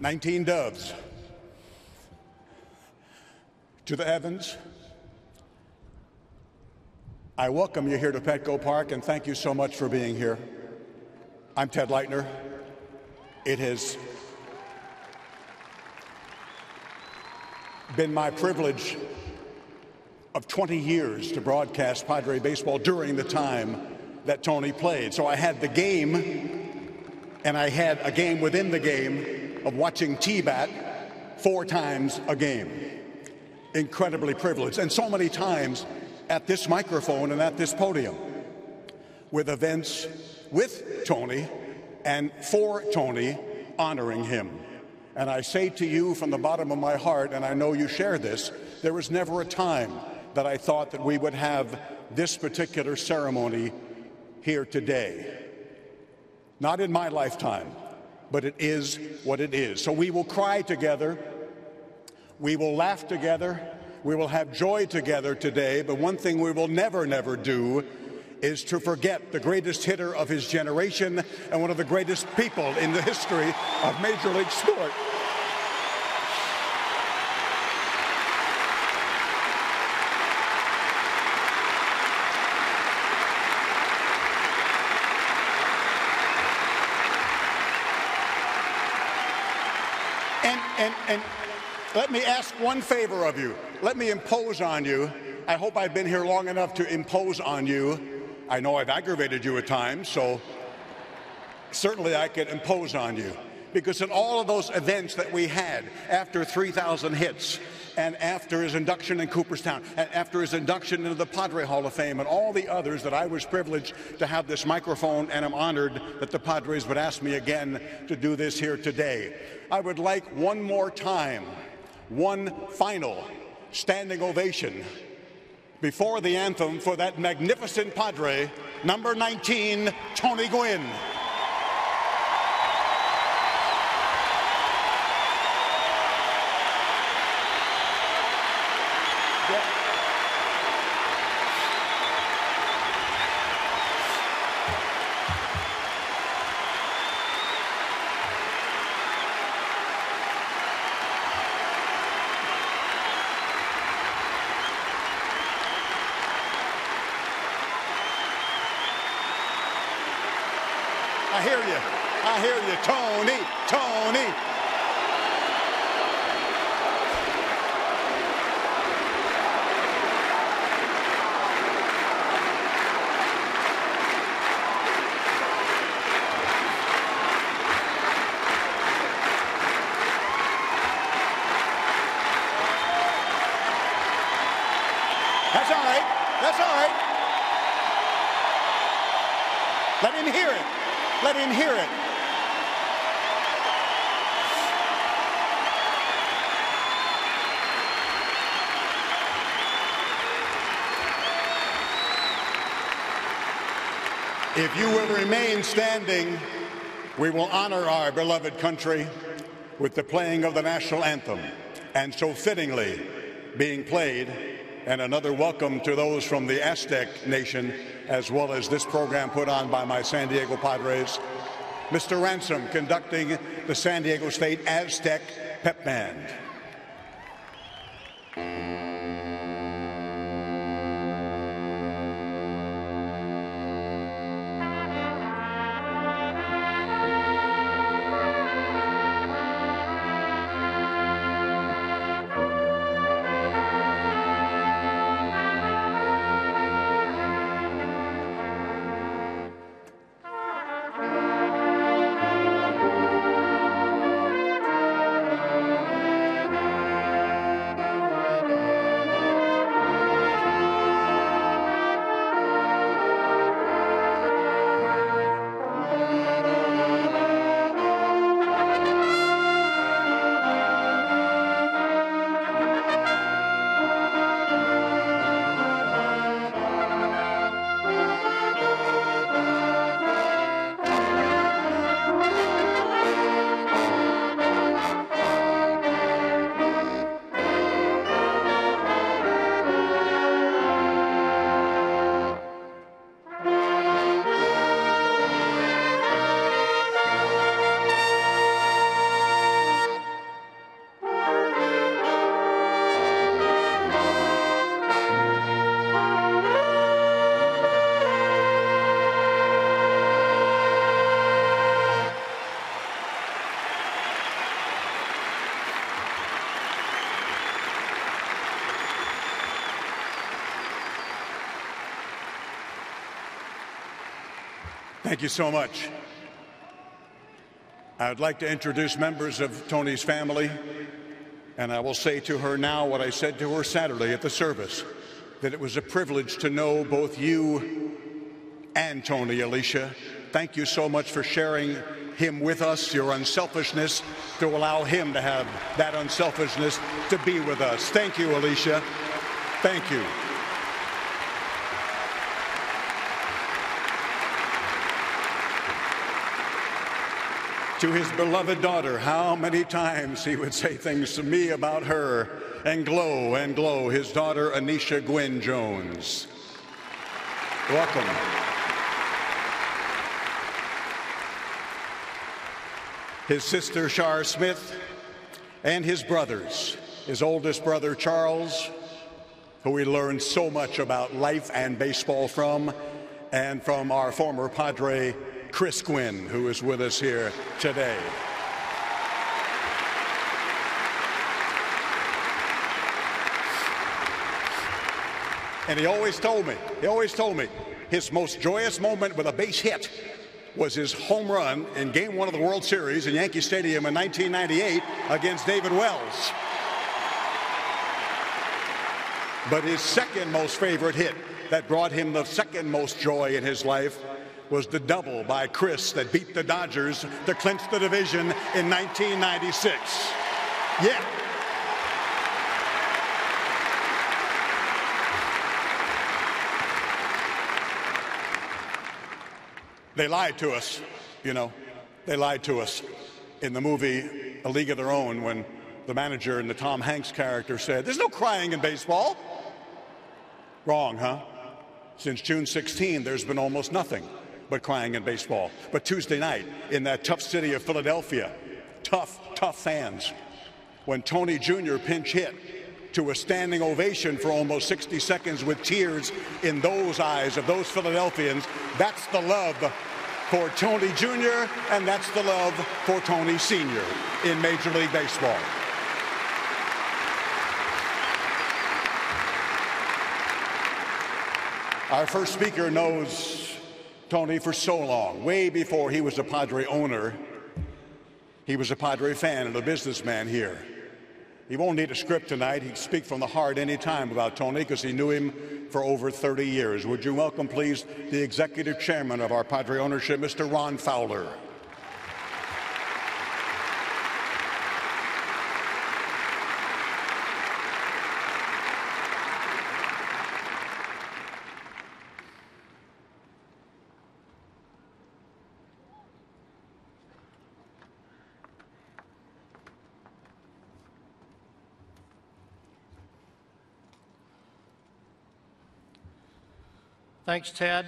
19 doves. To the heavens, I welcome you here to Petco Park and thank you so much for being here. I'm Ted Leitner. It has been my privilege of 20 years to broadcast Padre baseball during the time that Tony played. So I had the game and I had a game within the game of watching T-Bat four times a game. Incredibly privileged. And so many times at this microphone and at this podium with events with Tony and for Tony honoring him. And I say to you from the bottom of my heart, and I know you share this, there was never a time that I thought that we would have this particular ceremony here today. Not in my lifetime, but it is what it is. So we will cry together, we will laugh together, we will have joy together today, but one thing we will never, never do is to forget the greatest hitter of his generation and one of the greatest people in the history of Major League Sport. And, let me ask one favor of you. Let me impose on you. I hope I've been here long enough to impose on you. I know I've aggravated you at times, so certainly I could impose on you. Because in all of those events that we had after 3,000 hits, and after his induction in Cooperstown, and after his induction into the Padre Hall of Fame, and all the others that I was privileged to have this microphone, and I'm honored that the Padres would ask me again to do this here today. I would like one more time, one final standing ovation before the anthem for that magnificent Padre, number 19, Tony Gwynn. I hear you. I hear you. Tony, Tony. That's all right. That's all right. Let him hear it. Let him hear it. If you will remain standing, we will honor our beloved country with the playing of the national anthem, and so fittingly being played, and another welcome to those from the Aztec nation, as well as this program put on by my San Diego Padres. Mr. Ransom conducting the San Diego State Aztec Pep Band. Thank you so much. I would like to introduce members of Tony's family, and I will say to her now what I said to her Saturday at the service that it was a privilege to know both you and Tony, Alicia. Thank you so much for sharing him with us, your unselfishness, to allow him to have that unselfishness to be with us. Thank you, Alicia. Thank you. To his beloved daughter, how many times he would say things to me about her and glow and glow, his daughter, Anisha Gwynn Jones. Welcome. His sister, Shar Smith, and his brothers, his oldest brother, Charles, who we learned so much about life and baseball from, and from our former Padre, Chris Gwynn, who is with us here today. And he always told me, he always told me, his most joyous moment with a base hit was his home run in game one of the World Series in Yankee Stadium in 1998 against David Wells. But his second most favorite hit that brought him the second most joy in his life was the double by Chris that beat the Dodgers to clinch the division in 1996. Yeah. They lied to us, you know. They lied to us in the movie A League of Their Own when the manager and the Tom Hanks character said, There's no crying in baseball. Wrong, huh? Since June 16, there's been almost nothing but crying in baseball. But Tuesday night, in that tough city of Philadelphia, tough, tough fans, when Tony Jr. pinch hit to a standing ovation for almost 60 seconds with tears in those eyes of those Philadelphians, that's the love for Tony Jr., and that's the love for Tony Sr. in Major League Baseball. Our first speaker knows Tony for so long, way before he was a Padre owner. He was a Padre fan and a businessman here. He won't need a script tonight. He'd speak from the heart any time about Tony because he knew him for over 30 years. Would you welcome, please, the executive chairman of our Padre ownership, Mr. Ron Fowler? Thanks, Ted.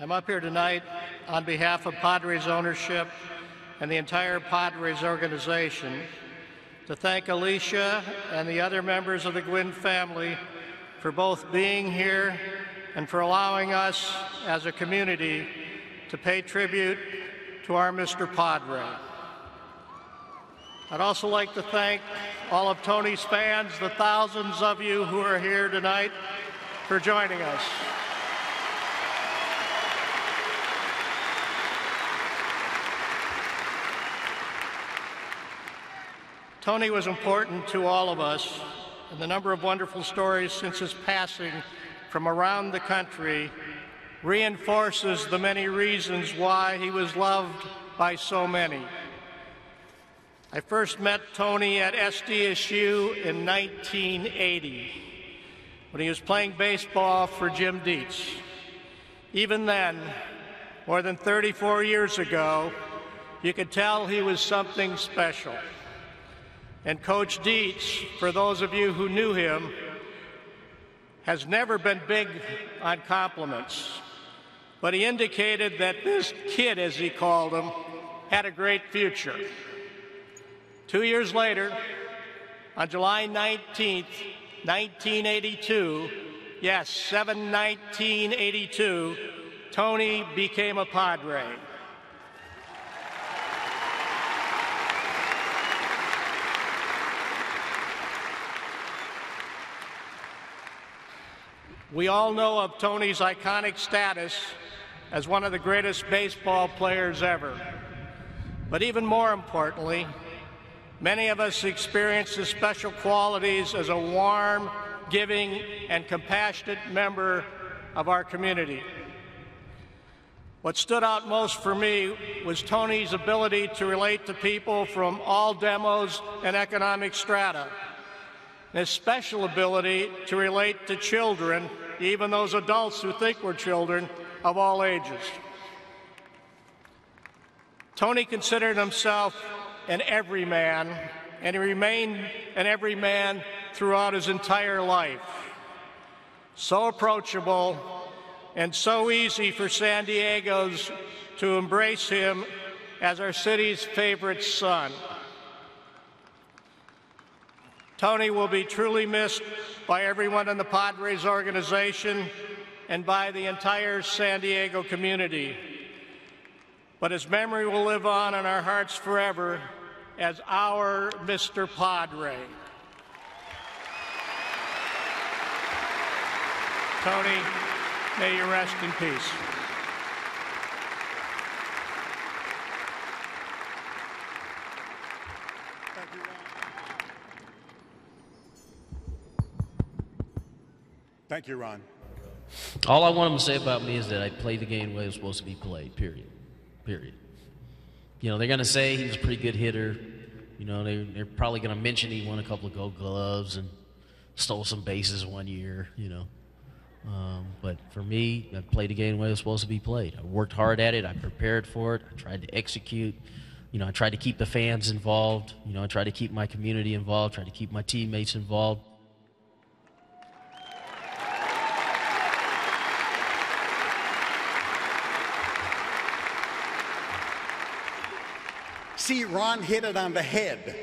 I'm up here tonight on behalf of Padres ownership and the entire Padres organization to thank Alicia and the other members of the Gwynn family for both being here and for allowing us as a community to pay tribute to our Mr. Padre. I'd also like to thank all of Tony's fans, the thousands of you who are here tonight, for joining us. Tony was important to all of us, and the number of wonderful stories since his passing from around the country reinforces the many reasons why he was loved by so many. I first met Tony at SDSU in 1980 when he was playing baseball for Jim Dietz. Even then, more than 34 years ago, you could tell he was something special. And Coach Dietz, for those of you who knew him, has never been big on compliments. But he indicated that this kid, as he called him, had a great future. Two years later, on July 19th, 1982, yes, 7 1982, Tony became a Padre. We all know of Tony's iconic status as one of the greatest baseball players ever. But even more importantly, many of us experienced his special qualities as a warm, giving, and compassionate member of our community. What stood out most for me was Tony's ability to relate to people from all demos and economic strata, and his special ability to relate to children even those adults who think we're children of all ages. Tony considered himself an everyman, and he remained an everyman throughout his entire life. So approachable and so easy for San Diego's to embrace him as our city's favorite son. Tony will be truly missed by everyone in the Padres organization and by the entire San Diego community. But his memory will live on in our hearts forever as our Mr. Padre. Tony, may you rest in peace. Thank you, Ron. All I want them to say about me is that I played the game the way it was supposed to be played, period. Period. You know, they're going to say he was a pretty good hitter. You know, they, they're probably going to mention he won a couple of gold gloves and stole some bases one year, you know. Um, but for me, I played the game the way it was supposed to be played. I worked hard at it. I prepared for it. I tried to execute. You know, I tried to keep the fans involved. You know, I tried to keep my community involved, tried to keep my teammates involved. See, Ron hit it on the head.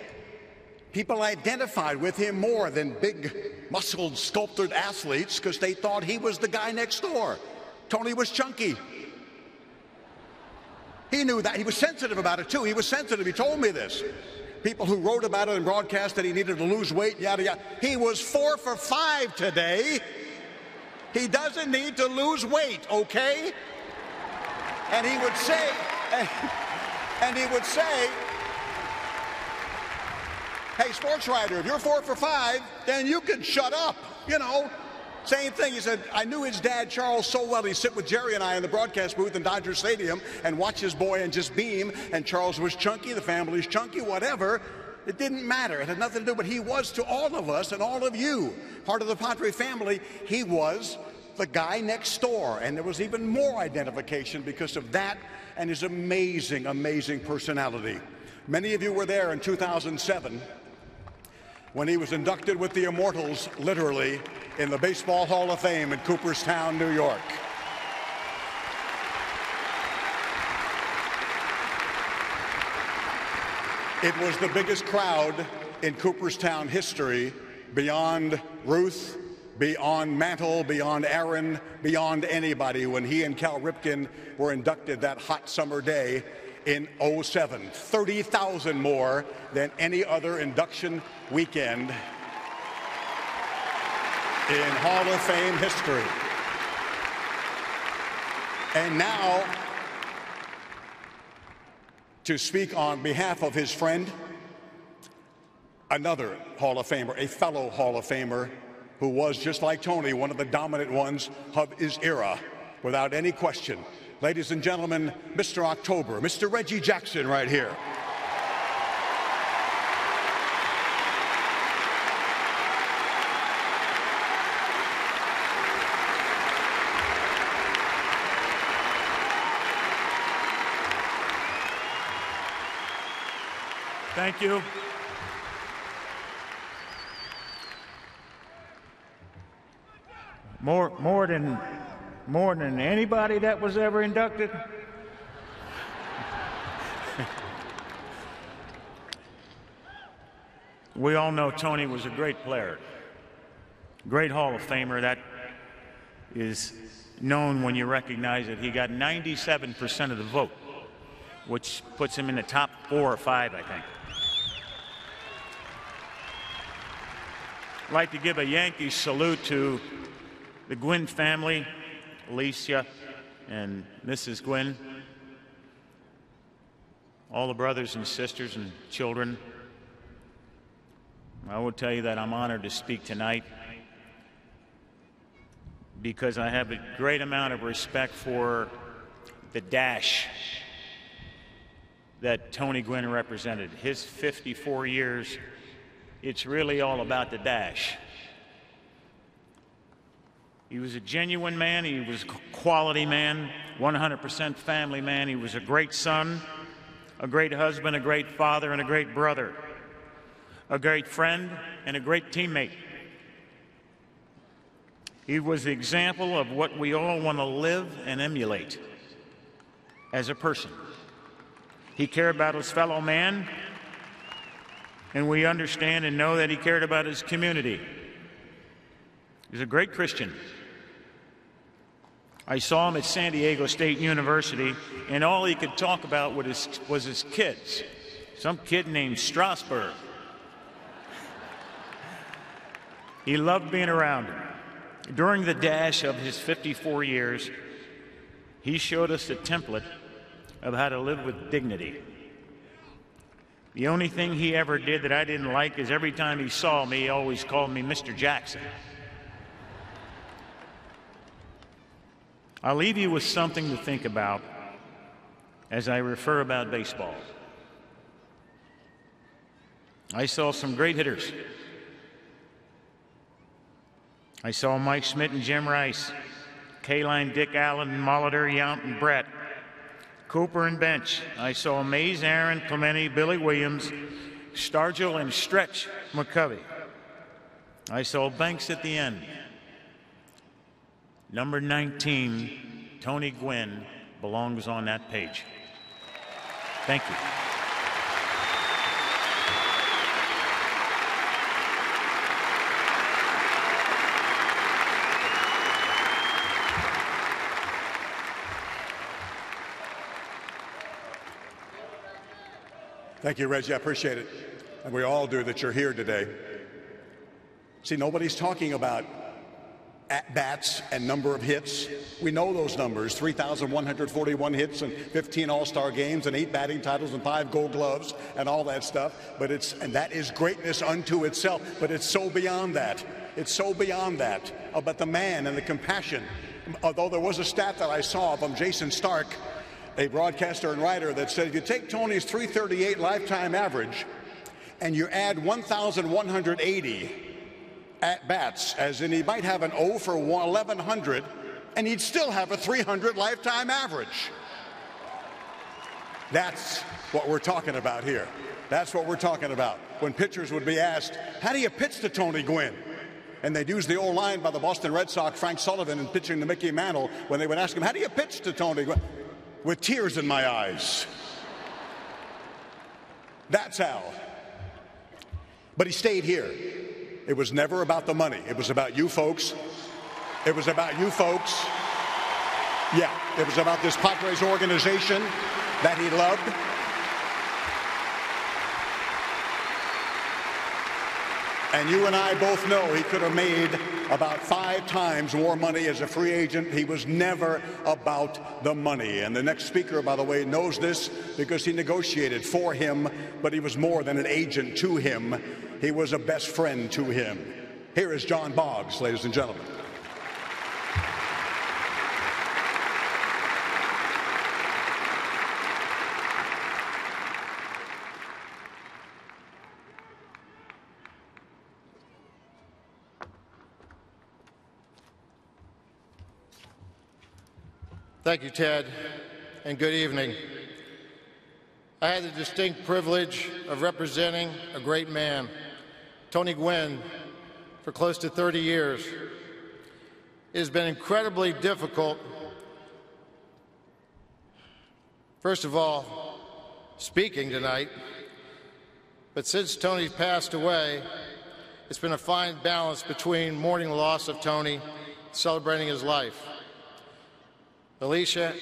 People identified with him more than big, muscled, sculpted athletes because they thought he was the guy next door. Tony was chunky. He knew that. He was sensitive about it, too. He was sensitive. He told me this. People who wrote about it and broadcast that he needed to lose weight, yada, yada. He was four for five today. He doesn't need to lose weight, okay? And he would say, and he would say, hey, sports writer, if you're four for five, then you can shut up, you know. Same thing. He said, I knew his dad, Charles, so well. He'd sit with Jerry and I in the broadcast booth in Dodger Stadium and watch his boy and just beam. And Charles was chunky, the family's chunky, whatever. It didn't matter. It had nothing to do, but he was to all of us and all of you, part of the Padre family. He was the guy next door. And there was even more identification because of that and his amazing, amazing personality. Many of you were there in 2007 when he was inducted with the Immortals, literally, in the Baseball Hall of Fame in Cooperstown, New York. It was the biggest crowd in Cooperstown history beyond Ruth, beyond Mantle, beyond Aaron, beyond anybody when he and Cal Ripken were inducted that hot summer day in 07. 30,000 more than any other induction weekend in Hall of Fame history. And now, to speak on behalf of his friend, another Hall of Famer, a fellow Hall of Famer, who was, just like Tony, one of the dominant ones of his era, without any question. Ladies and gentlemen, Mr. October, Mr. Reggie Jackson, right here. Thank you. More, more than, more than anybody that was ever inducted. we all know Tony was a great player, great Hall of Famer. That is known when you recognize it. He got 97% of the vote, which puts him in the top four or five, I think. Like to give a Yankee salute to the Gwynn family, Alicia and Mrs. Gwynn, all the brothers and sisters and children. I will tell you that I'm honored to speak tonight because I have a great amount of respect for the dash that Tony Gwynn represented. His 54 years, it's really all about the dash. He was a genuine man. He was a quality man, 100% family man. He was a great son. a great husband, a great father, and a great brother, a great friend, and a great teammate. He was the example of what we all want to live and emulate as a person. He cared about his fellow man, and we understand and know that he cared about his community. He's a great Christian. I saw him at San Diego State University, and all he could talk about was his, was his kids. Some kid named Strasburg. He loved being around him. During the dash of his 54 years, he showed us a template of how to live with dignity. The only thing he ever did that I didn't like is every time he saw me, he always called me Mr. Jackson. I'll leave you with something to think about as I refer about baseball. I saw some great hitters. I saw Mike Schmidt and Jim Rice, Kaline, Dick Allen, Molitor, Yount, and Brett, Cooper and Bench. I saw Mays, Aaron, Clemente, Billy Williams, Stargell, and Stretch McCovey. I saw Banks at the end. Number 19, Tony Gwynn, belongs on that page. Thank you. Thank you, Reggie. I appreciate it. And we all do that you're here today. See, nobody's talking about at bats and number of hits. We know those numbers 3,141 hits and 15 All Star games and eight batting titles and five gold gloves and all that stuff. But it's, and that is greatness unto itself. But it's so beyond that. It's so beyond that uh, about the man and the compassion. Um, although there was a stat that I saw from Jayson Stark, a broadcaster and writer, that said if you take Tony's 338 lifetime average and you add 1,180 at bats, as in he might have an O for 1,100, and he'd still have a 300 lifetime average. That's what we're talking about here. That's what we're talking about. When pitchers would be asked, How do you pitch to Tony Gwynn? And they'd use the old line by the Boston Red Sox, Frank Sullivan, in pitching to Mickey Mantle, when they would ask him, How do you pitch to Tony Gwynn? With tears in my eyes. That's how. But he stayed here. It was never about the money. It was about you folks. It was about you folks. Yeah, it was about this Padres organization that he loved. And you and I both know he could have made about five times more money as a free agent. He was never about the money. And the next speaker, by the way, knows this because he negotiated for him, but he was more than an agent to him. He was a best friend to him. Here is John Boggs, ladies and gentlemen. Thank you, Ted, and good evening. I had the distinct privilege of representing a great man, Tony Gwynn, for close to 30 years. It has been incredibly difficult, first of all, speaking tonight, but since Tony passed away, it's been a fine balance between mourning the loss of Tony, celebrating his life. Alicia,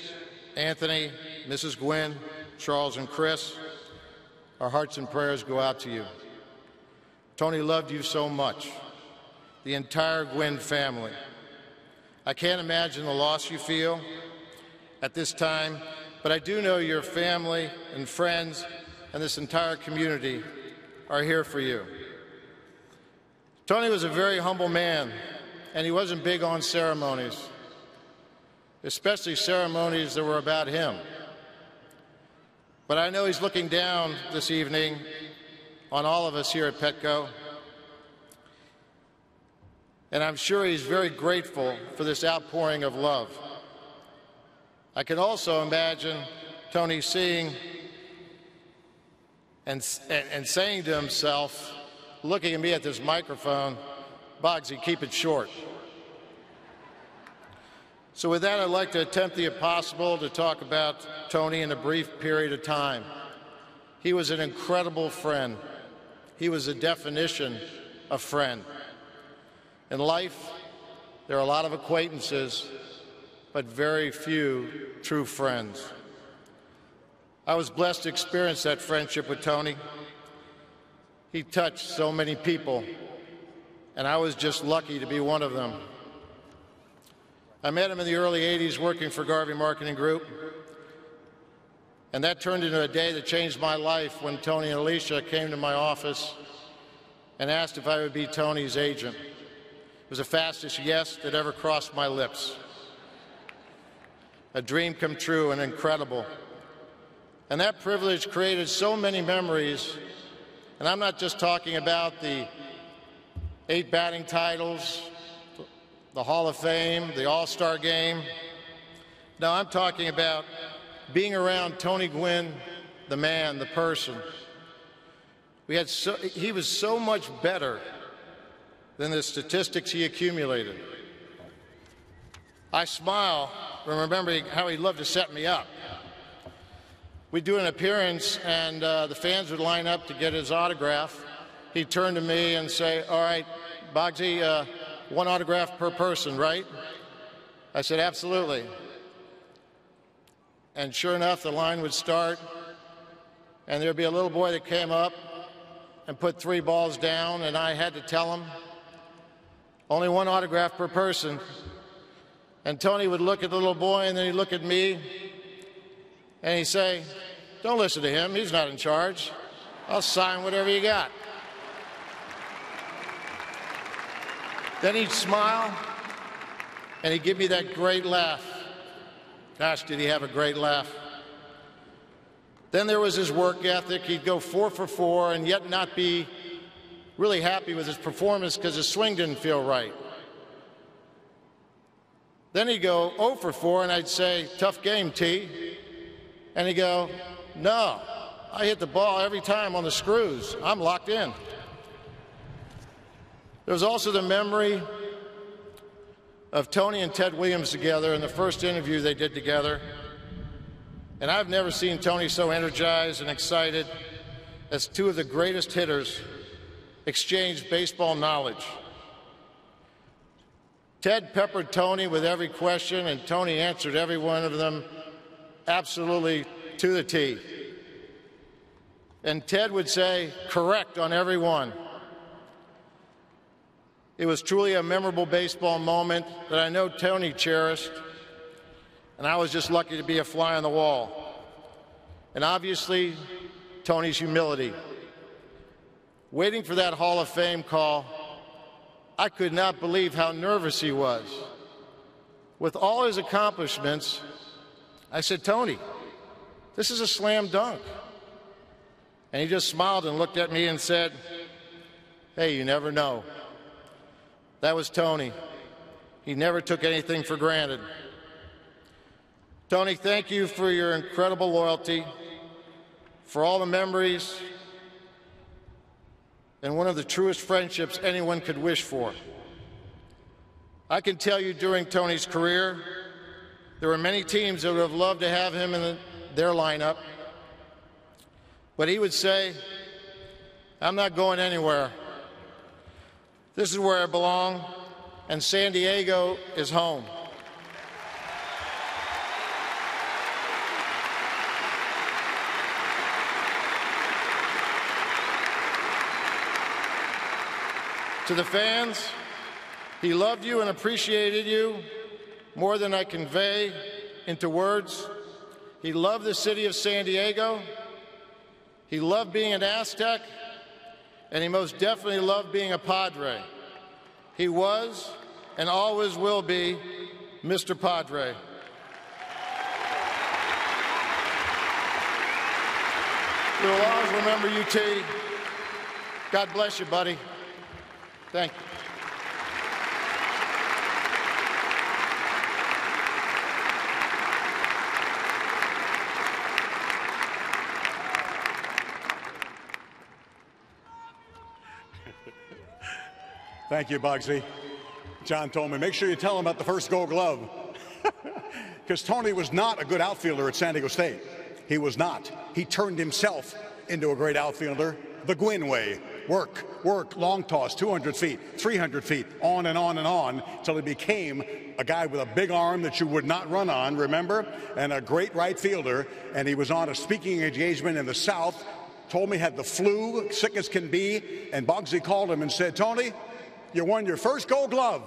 Anthony, Mrs. Gwynn, Charles, and Chris, our hearts and prayers go out to you. Tony loved you so much, the entire Gwynn family. I can't imagine the loss you feel at this time, but I do know your family and friends and this entire community are here for you. Tony was a very humble man, and he wasn't big on ceremonies especially ceremonies that were about him. But I know he's looking down this evening on all of us here at Petco. And I'm sure he's very grateful for this outpouring of love. I can also imagine Tony seeing and, and, and saying to himself, looking at me at this microphone, Bogsy, keep it short. So, with that, I'd like to attempt the impossible to talk about Tony in a brief period of time. He was an incredible friend. He was a definition of friend. In life, there are a lot of acquaintances, but very few true friends. I was blessed to experience that friendship with Tony. He touched so many people, and I was just lucky to be one of them. I met him in the early 80s working for Garvey Marketing Group. And that turned into a day that changed my life when Tony and Alicia came to my office and asked if I would be Tony's agent. It was the fastest yes that ever crossed my lips. A dream come true and incredible. And that privilege created so many memories. And I'm not just talking about the eight batting titles, the Hall of Fame, the All Star game. No, I'm talking about being around Tony Gwynn, the man, the person. We had so, he was so much better than the statistics he accumulated. I smile remembering how he loved to set me up. We'd do an appearance, and uh, the fans would line up to get his autograph. He'd turn to me and say, All right, Boggsy, uh, one autograph per person, right? I said, Absolutely. And sure enough, the line would start, and there'd be a little boy that came up and put three balls down, and I had to tell him, only one autograph per person. And Tony would look at the little boy, and then he'd look at me, and he'd say, Don't listen to him, he's not in charge. I'll sign whatever you got. Then he'd smile, and he'd give me that great laugh. Gosh, did he have a great laugh. Then there was his work ethic. He'd go four for four and yet not be really happy with his performance because his swing didn't feel right. Then he'd go 0 for 4, and I'd say, Tough game, T. And he'd go, No, I hit the ball every time on the screws. I'm locked in. There was also the memory of Tony and Ted Williams together in the first interview they did together. And I've never seen Tony so energized and excited as two of the greatest hitters exchange baseball knowledge. Ted peppered Tony with every question, and Tony answered every one of them absolutely to the T. And Ted would say, correct on every one. It was truly a memorable baseball moment that I know Tony cherished, and I was just lucky to be a fly on the wall. And obviously, Tony's humility. Waiting for that Hall of Fame call, I could not believe how nervous he was. With all his accomplishments, I said, Tony, this is a slam dunk. And he just smiled and looked at me and said, Hey, you never know. That was Tony. He never took anything for granted. Tony, thank you for your incredible loyalty, for all the memories, and one of the truest friendships anyone could wish for. I can tell you during Tony's career, there were many teams that would have loved to have him in the, their lineup. But he would say, I'm not going anywhere. This is where I belong, and San Diego is home. To the fans, he loved you and appreciated you more than I convey into words. He loved the city of San Diego. He loved being an Aztec and he most definitely loved being a Padre. He was and always will be Mr. Padre. We will always remember you, T. God bless you, buddy. Thank you. Thank you, Bugsy. John told me, make sure you tell him about the first gold glove. Because Tony was not a good outfielder at San Diego State. He was not. He turned himself into a great outfielder the Gwynn way. Work, work, long toss, 200 feet, 300 feet, on and on and on, until he became a guy with a big arm that you would not run on, remember? And a great right fielder. And he was on a speaking engagement in the South, told me he had the flu, sick as can be. And Bugsy called him and said, Tony, you won your first gold glove.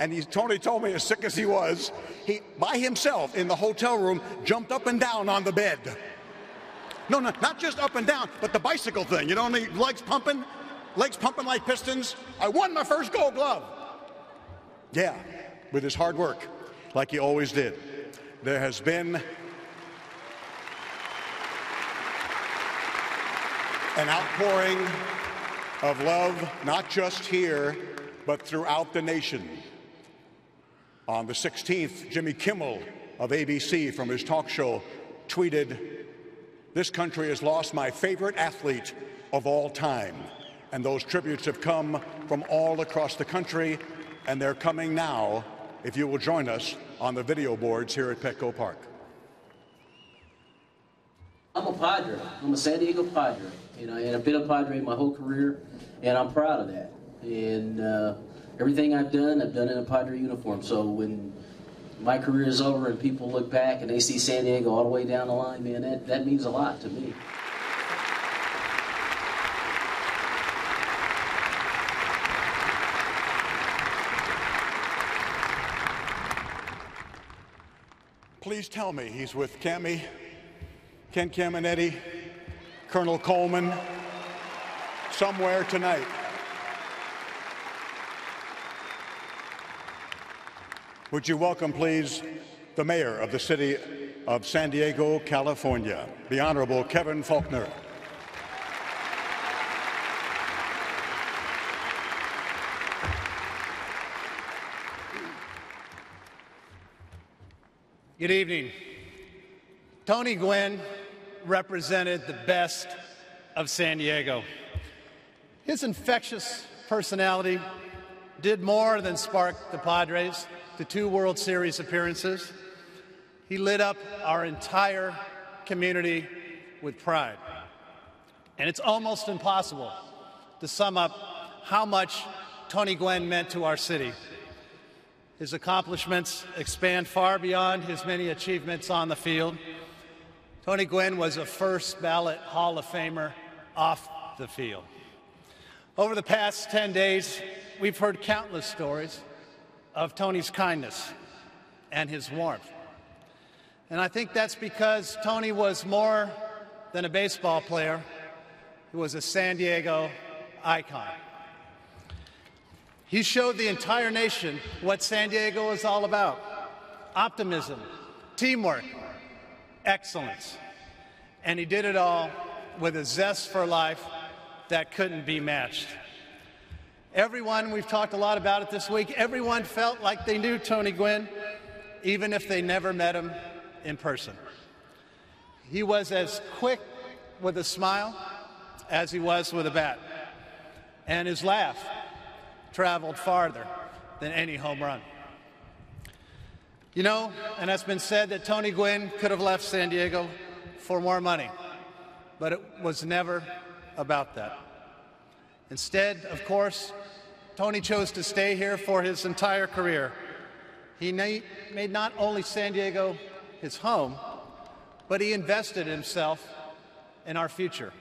And he, Tony told me, as sick as he was, he, by himself in the hotel room, jumped up and down on the bed. No, no, not just up and down, but the bicycle thing. You know, the legs pumping, legs pumping like pistons. I won my first gold glove. Yeah, with his hard work, like he always did. There has been an outpouring of love, not just here, but throughout the nation. On the 16th, Jimmy Kimmel of ABC from his talk show tweeted, This country has lost my favorite athlete of all time. And those tributes have come from all across the country, and they're coming now if you will join us on the video boards here at Petco Park. I'm a Padre. I'm a San Diego Padre. You know, and I've been a Padre my whole career, and I'm proud of that. And uh, everything I've done, I've done in a Padre uniform. So when my career is over and people look back and they see San Diego all the way down the line, man, that, that means a lot to me. Please tell me he's with Cami, Ken Caminiti, Colonel Coleman, somewhere tonight. Would you welcome, please, the mayor of the city of San Diego, California, the Honorable Kevin Faulconer. Good evening. Tony Gwynn represented the best of San Diego. His infectious personality did more than spark the Padres to two World Series appearances. He lit up our entire community with pride. And it's almost impossible to sum up how much Tony Gwynn meant to our city. His accomplishments expand far beyond his many achievements on the field. Tony Gwynn was a first ballot Hall of Famer off the field. Over the past 10 days, we've heard countless stories of Tony's kindness and his warmth. And I think that's because Tony was more than a baseball player, he was a San Diego icon. He showed the entire nation what San Diego is all about optimism, teamwork, excellence. And he did it all with a zest for life that couldn't be matched. Everyone, we've talked a lot about it this week, everyone felt like they knew Tony Gwynn, even if they never met him in person. He was as quick with a smile as he was with a bat. And his laugh traveled farther than any home run. You know, and it's been said that Tony Gwynn could have left San Diego for more money, but it was never about that. Instead, of course, Tony chose to stay here for his entire career. He made not only San Diego his home, but he invested himself in our future.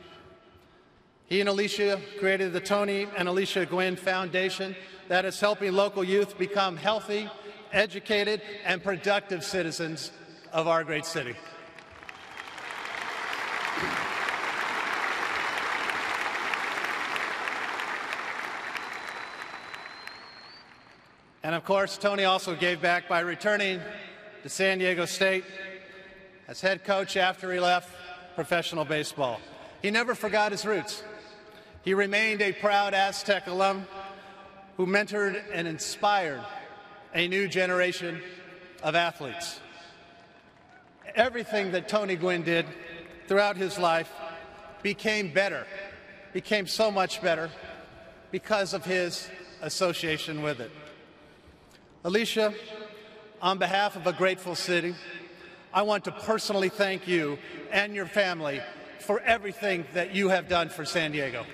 He and Alicia created the Tony and Alicia Gwynn Foundation that is helping local youth become healthy, educated, and productive citizens of our great city. And of course, Tony also gave back by returning to San Diego State as head coach after he left professional baseball. He never forgot his roots. He remained a proud Aztec alum who mentored and inspired a new generation of athletes. Everything that Tony Gwynn did throughout his life became better, became so much better because of his association with it. Alicia, on behalf of a grateful city, I want to personally thank you and your family for everything that you have done for San Diego.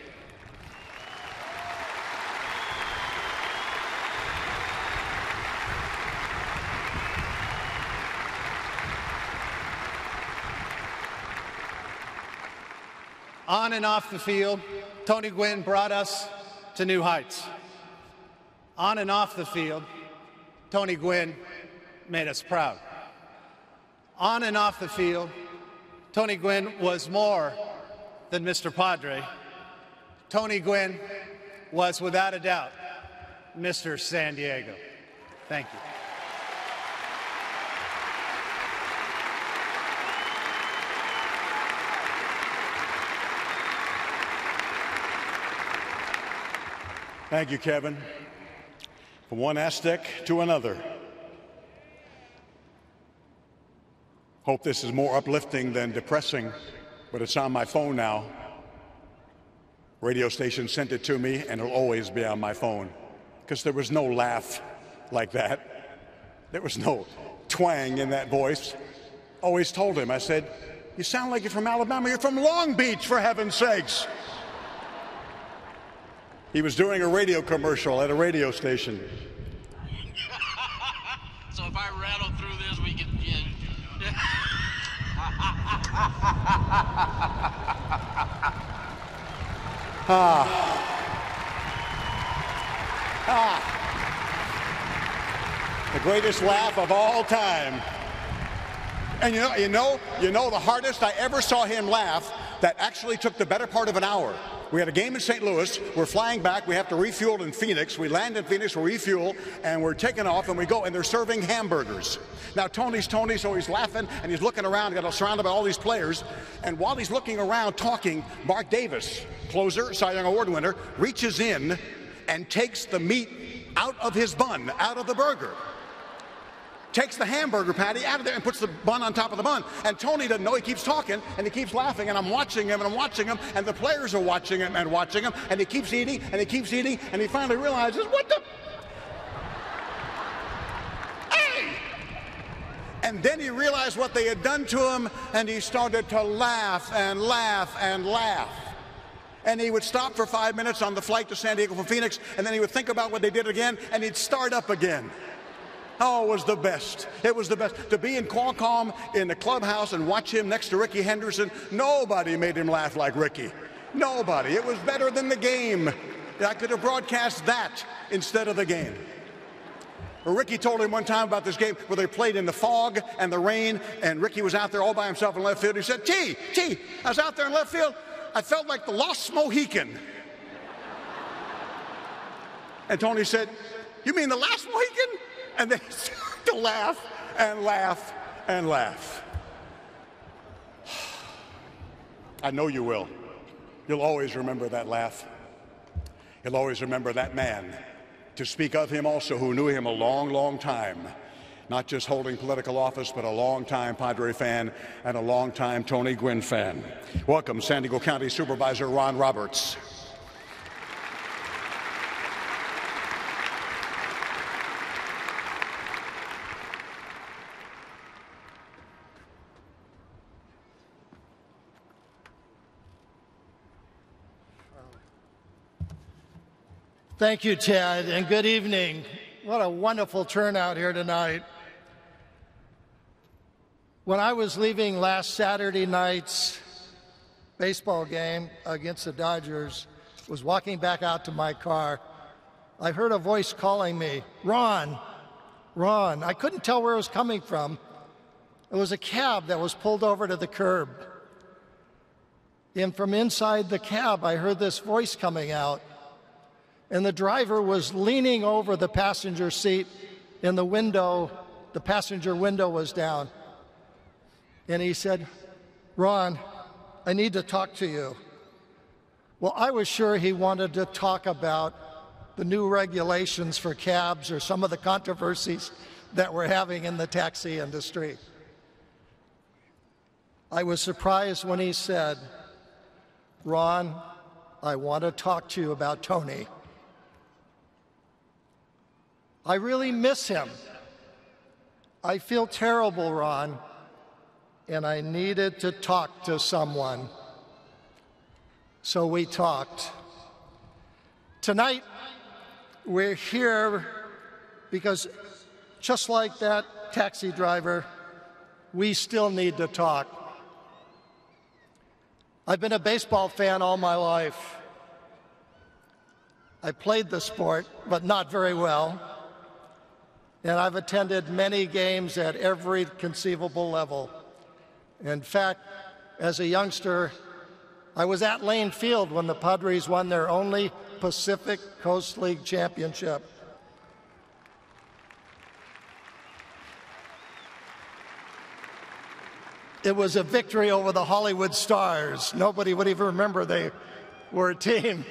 On and off the field, Tony Gwynn brought us to new heights. On and off the field, Tony Gwynn made us proud. On and off the field, Tony Gwynn was more than Mr. Padre. Tony Gwynn was without a doubt Mr. San Diego. Thank you. Thank you, Kevin. From one Aztec to another. Hope this is more uplifting than depressing, but it's on my phone now. Radio station sent it to me, and it'll always be on my phone because there was no laugh like that. There was no twang in that voice. Always told him, I said, You sound like you're from Alabama. You're from Long Beach, for heaven's sakes. He was doing a radio commercial at a radio station. so if I rattle through this, we can. Ah. Ah. The greatest laugh of all time. And you know, you know, you know the hardest I ever saw him laugh that actually took the better part of an hour we had a game in St. Louis. We're flying back. We have to refuel in Phoenix. We land in Phoenix, we refuel, and we're taking off, and we go, and they're serving hamburgers. Now, Tony's Tony, so he's laughing, and he's looking around, got surrounded by all these players. And while he's looking around talking, Mark Davis, closer, Cy Young Award winner, reaches in and takes the meat out of his bun, out of the burger takes the hamburger patty out of there and puts the bun on top of the bun. And Tony doesn't know. He keeps talking and he keeps laughing. And I'm watching him and I'm watching him. And the players are watching him and watching him. And he keeps eating and he keeps eating. And he finally realizes, what the? Hey! And then he realized what they had done to him. And he started to laugh and laugh and laugh. And he would stop for five minutes on the flight to San Diego from Phoenix. And then he would think about what they did again. And he'd start up again. Oh, it was the best. It was the best. To be in Qualcomm in the clubhouse and watch him next to Rickey Henderson, nobody made him laugh like Rickey. Nobody. It was better than the game. I could have broadcast that instead of the game. Rickey told him one time about this game where they played in the fog and the rain, and Rickey was out there all by himself in left field. He said, T, T, I was out there in left field. I felt like the lost Mohican. And Tony said, You mean the last Mohican? And they start to laugh and laugh and laugh. I know you will. You'll always remember that laugh. You'll always remember that man. To speak of him also, who knew him a long, long time, not just holding political office, but a long-time Padre fan and a long-time Tony Gwynn fan. Welcome, San Diego County Supervisor Ron Roberts. Thank you, Ted, and good evening. What a wonderful turnout here tonight. When I was leaving last Saturday night's baseball game against the Dodgers, was walking back out to my car, I heard a voice calling me, Ron, Ron. I couldn't tell where it was coming from. It was a cab that was pulled over to the curb. And from inside the cab, I heard this voice coming out and the driver was leaning over the passenger seat in the window, the passenger window was down. And he said, Ron, I need to talk to you. Well, I was sure he wanted to talk about the new regulations for cabs or some of the controversies that we're having in the taxi industry. I was surprised when he said, Ron, I want to talk to you about Tony. I really miss him. I feel terrible, Ron, and I needed to talk to someone. So we talked. Tonight, we're here because just like that taxi driver, we still need to talk. I've been a baseball fan all my life. I played the sport, but not very well. And I've attended many games at every conceivable level. In fact, as a youngster, I was at Lane Field when the Padres won their only Pacific Coast League championship. It was a victory over the Hollywood Stars. Nobody would even remember they were a team.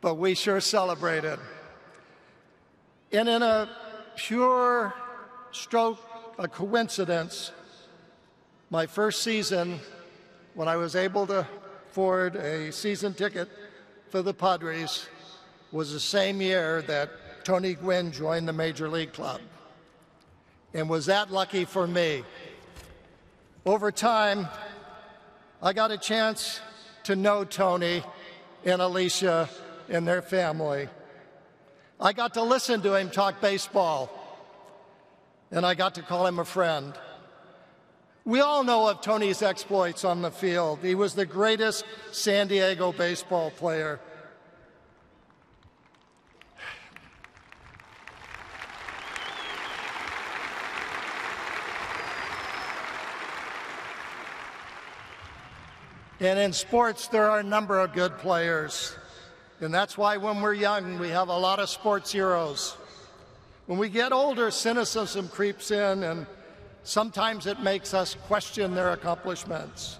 But we sure celebrated. And in a pure stroke, a coincidence, my first season, when I was able to afford a season ticket for the Padres, was the same year that Tony Gwynn joined the Major League Club. And was that lucky for me? Over time, I got a chance to know Tony and Alicia and their family. I got to listen to him talk baseball, and I got to call him a friend. We all know of Tony's exploits on the field. He was the greatest San Diego baseball player. And in sports, there are a number of good players. And that's why when we're young, we have a lot of sports heroes. When we get older, cynicism creeps in, and sometimes it makes us question their accomplishments.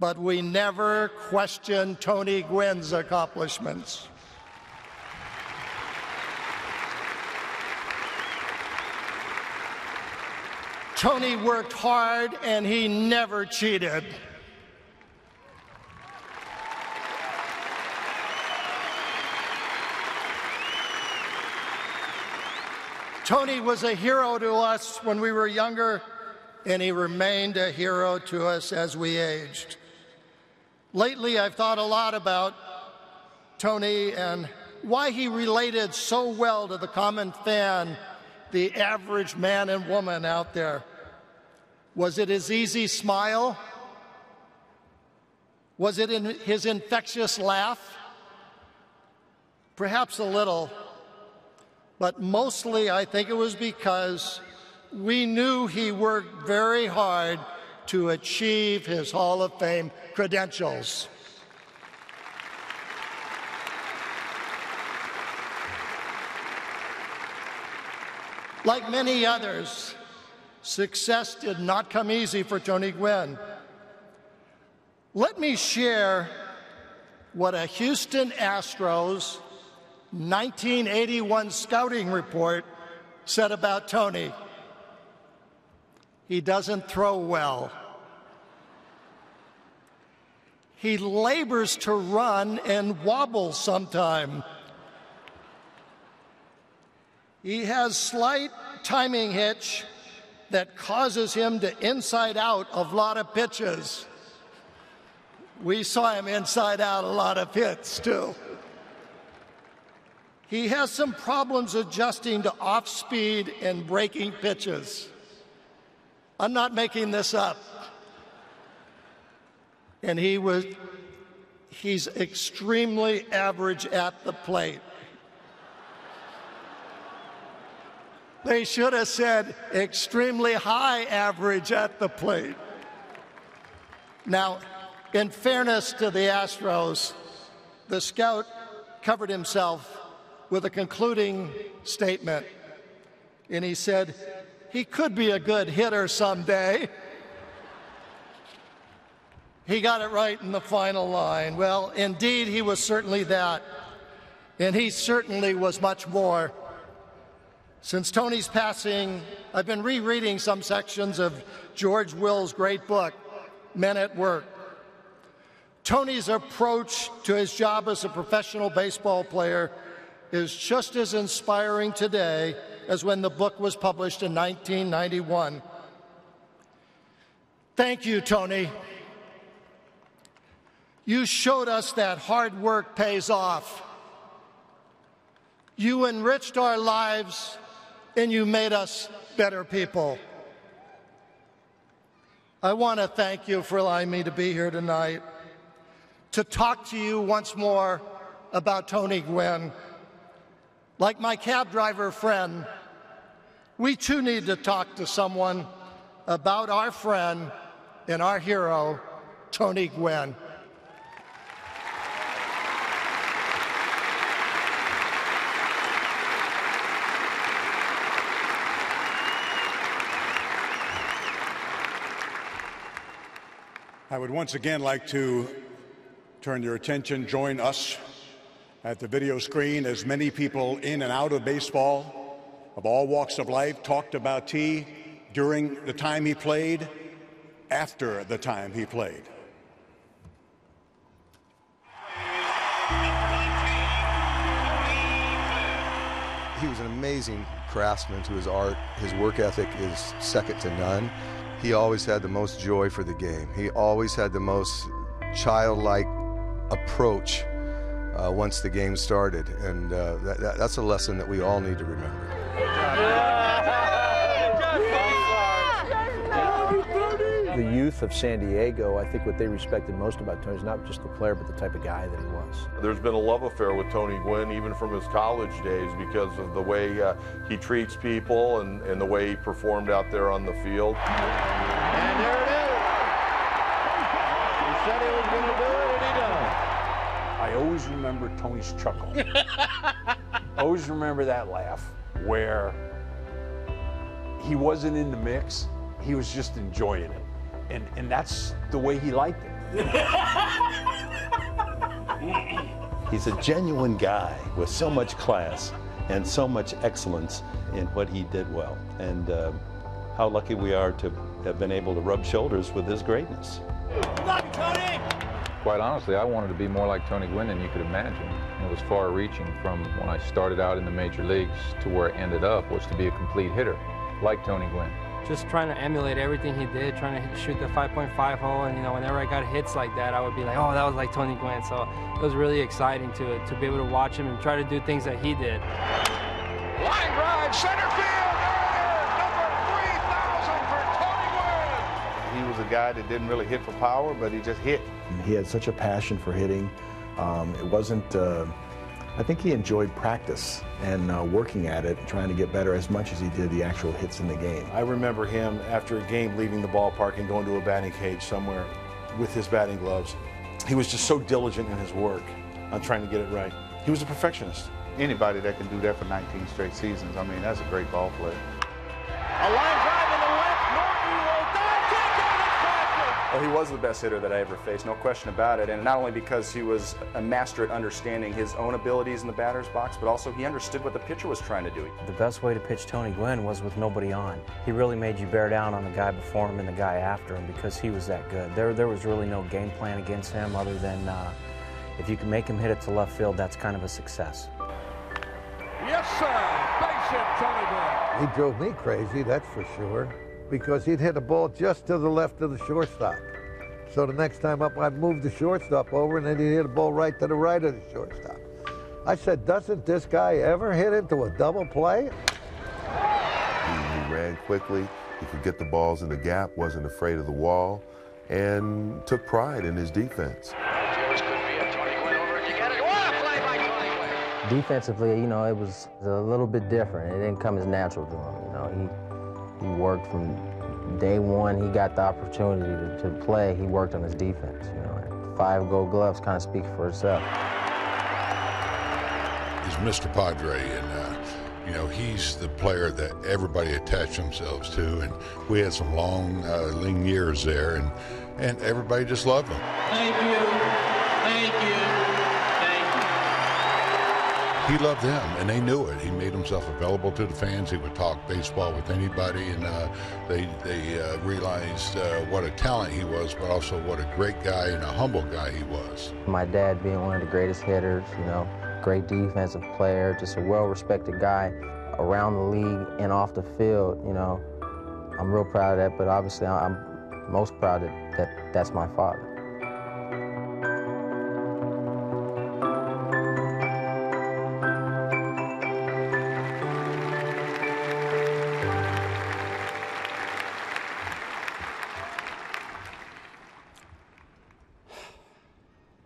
But we never question Tony Gwynn's accomplishments. Tony worked hard and he never cheated. Tony was a hero to us when we were younger, and he remained a hero to us as we aged. Lately, I've thought a lot about Tony and why he related so well to the common fan, the average man and woman out there. Was it his easy smile? Was it in his infectious laugh? Perhaps a little but mostly I think it was because we knew he worked very hard to achieve his Hall of Fame credentials. Like many others, success did not come easy for Tony Gwynn. Let me share what a Houston Astros 1981 scouting report said about Tony. He doesn't throw well. He labors to run and wobbles sometime. He has slight timing hitch that causes him to inside out a lot of pitches. We saw him inside out a lot of hits too. He has some problems adjusting to off speed and breaking pitches. I'm not making this up. And he was he's extremely average at the plate. They should have said extremely high average at the plate. Now, in fairness to the Astros, the scout covered himself with a concluding statement. And he said, He could be a good hitter someday. He got it right in the final line. Well, indeed, he was certainly that. And he certainly was much more. Since Tony's passing, I've been rereading some sections of George Will's great book, Men at Work. Tony's approach to his job as a professional baseball player is just as inspiring today as when the book was published in 1991. Thank you, Tony. You showed us that hard work pays off. You enriched our lives and you made us better people. I want to thank you for allowing me to be here tonight to talk to you once more about Tony Gwynn. Like my cab driver friend, we too need to talk to someone about our friend and our hero, Tony Gwynn. I would once again like to turn your attention, join us at the video screen as many people in and out of baseball of all walks of life talked about T during the time he played, after the time he played. He was an amazing craftsman to his art. His work ethic is second to none. He always had the most joy for the game. He always had the most childlike approach uh, once the game started. And uh, that, that, that's a lesson that we all need to remember. The youth of San Diego, I think what they respected most about Tony is not just the player, but the type of guy that he was. There's been a love affair with Tony Gwynn, even from his college days, because of the way uh, he treats people and, and the way he performed out there on the field. And there it is. He said he was going to do it, and he does. I always remember Tony's chuckle. always remember that laugh where he wasn't in the mix, he was just enjoying it. And, and that's the way he liked it. He's a genuine guy with so much class and so much excellence in what he did well. And uh, how lucky we are to have been able to rub shoulders with his greatness. Quite honestly, I wanted to be more like Tony Gwynn than you could imagine. It was far reaching from when I started out in the major leagues to where I ended up was to be a complete hitter, like Tony Gwynn. Just trying to emulate everything he did, trying to shoot the 5.5 hole, and you know, whenever I got hits like that, I would be like, oh, that was like Tony Gwynn. So it was really exciting to to be able to watch him and try to do things that he did. Line drive, center field. There it is. Number 3,000 for Tony Gwynn. He was a guy that didn't really hit for power, but he just hit. He had such a passion for hitting. Um, it wasn't, uh, I think he enjoyed practice and uh, working at it, trying to get better as much as he did the actual hits in the game. I remember him after a game leaving the ballpark and going to a batting cage somewhere with his batting gloves. He was just so diligent in his work on trying to get it right. He was a perfectionist. Anybody that can do that for 19 straight seasons, I mean, that's a great ball player. A line drive Well, he was the best hitter that I ever faced, no question about it. And not only because he was a master at understanding his own abilities in the batter's box, but also he understood what the pitcher was trying to do. The best way to pitch Tony Gwynn was with nobody on. He really made you bear down on the guy before him and the guy after him because he was that good. There, there was really no game plan against him other than uh, if you can make him hit it to left field, that's kind of a success. Yes, sir. Base hit, Tony Gwynn. He drove me crazy, that's for sure, because he'd hit a ball just to the left of the shortstop. So the next time up, I'd move the shortstop over, and then he'd hit a ball right to the right of the shortstop. I said, doesn't this guy ever hit into a double play? He, he ran quickly. He could get the balls in the gap, wasn't afraid of the wall, and took pride in his defense. Defensively, you know, it was a little bit different. It didn't come as natural to him. You know, he he worked from day one. He got the opportunity to, to play. He worked on his defense. You know, five Gold Gloves kind of speaks for itself. He's Mr. Padre, and uh, you know he's the player that everybody attached themselves to. And we had some long, uh, lean years there, and and everybody just loved him. Thank you. He loved them, and they knew it. He made himself available to the fans. He would talk baseball with anybody, and uh, they they uh, realized uh, what a talent he was, but also what a great guy and a humble guy he was. My dad being one of the greatest hitters, you know, great defensive player, just a well-respected guy around the league and off the field. You know, I'm real proud of that. But obviously, I'm most proud that, that that's my father.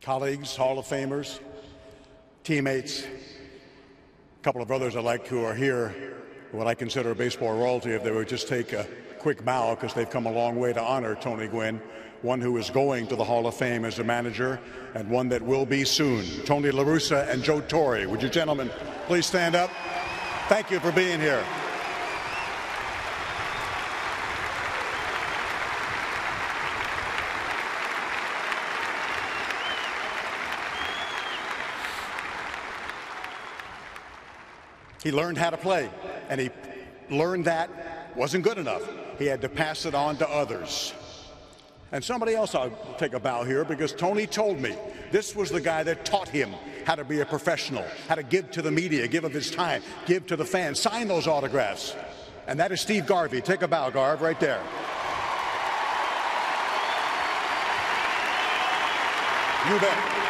Colleagues, Hall of Famers, teammates, a couple of brothers I like who are here, what I consider baseball royalty, if they would just take a quick bow because they've come a long way to honor Tony Gwynn, one who is going to the Hall of Fame as a manager and one that will be soon. Tony La Russa and Joe Torre. Would you gentlemen please stand up? Thank you for being here. He learned how to play, and he learned that wasn't good enough. He had to pass it on to others. And somebody else, I'll take a bow here because Tony told me this was the guy that taught him how to be a professional, how to give to the media, give of his time, give to the fans, sign those autographs. And that is Steve Garvey. Take a bow, Garv, right there. You bet.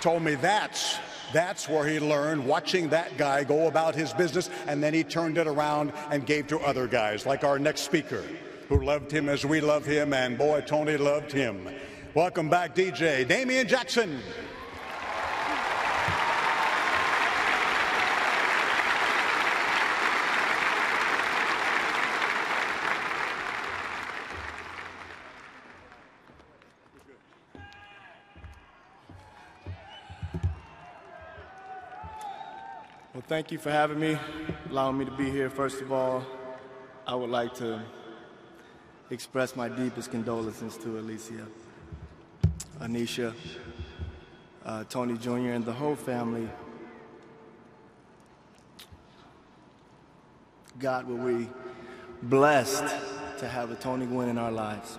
Told me that's that's where he learned watching that guy go about his business and then he turned it around and gave to other guys like our next speaker who loved him as we love him and boy tony loved him. Welcome back dj damian jackson thank you for having me, allowing me to be here. First of all, I would like to express my deepest condolences to Alicia, Anisha, uh, Tony Jr., and the whole family. God, were we blessed to have a Tony Gwynn in our lives.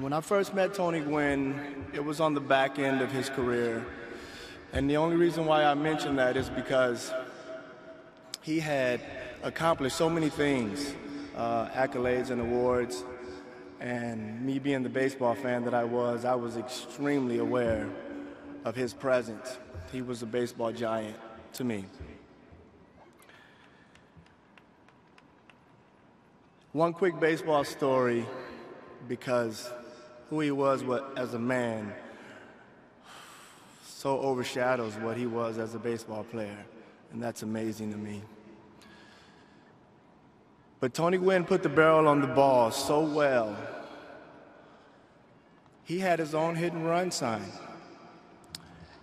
When I first met Tony Gwynn, it was on the back end of his career. And the only reason why I mention that is because he had accomplished so many things, uh, accolades and awards. And me being the baseball fan that I was, I was extremely aware of his presence. He was a baseball giant to me. One quick baseball story because who he was what, as a man so overshadows what he was as a baseball player, and that's amazing to me. But Tony Gwynn put the barrel on the ball so well. He had his own hit and run sign.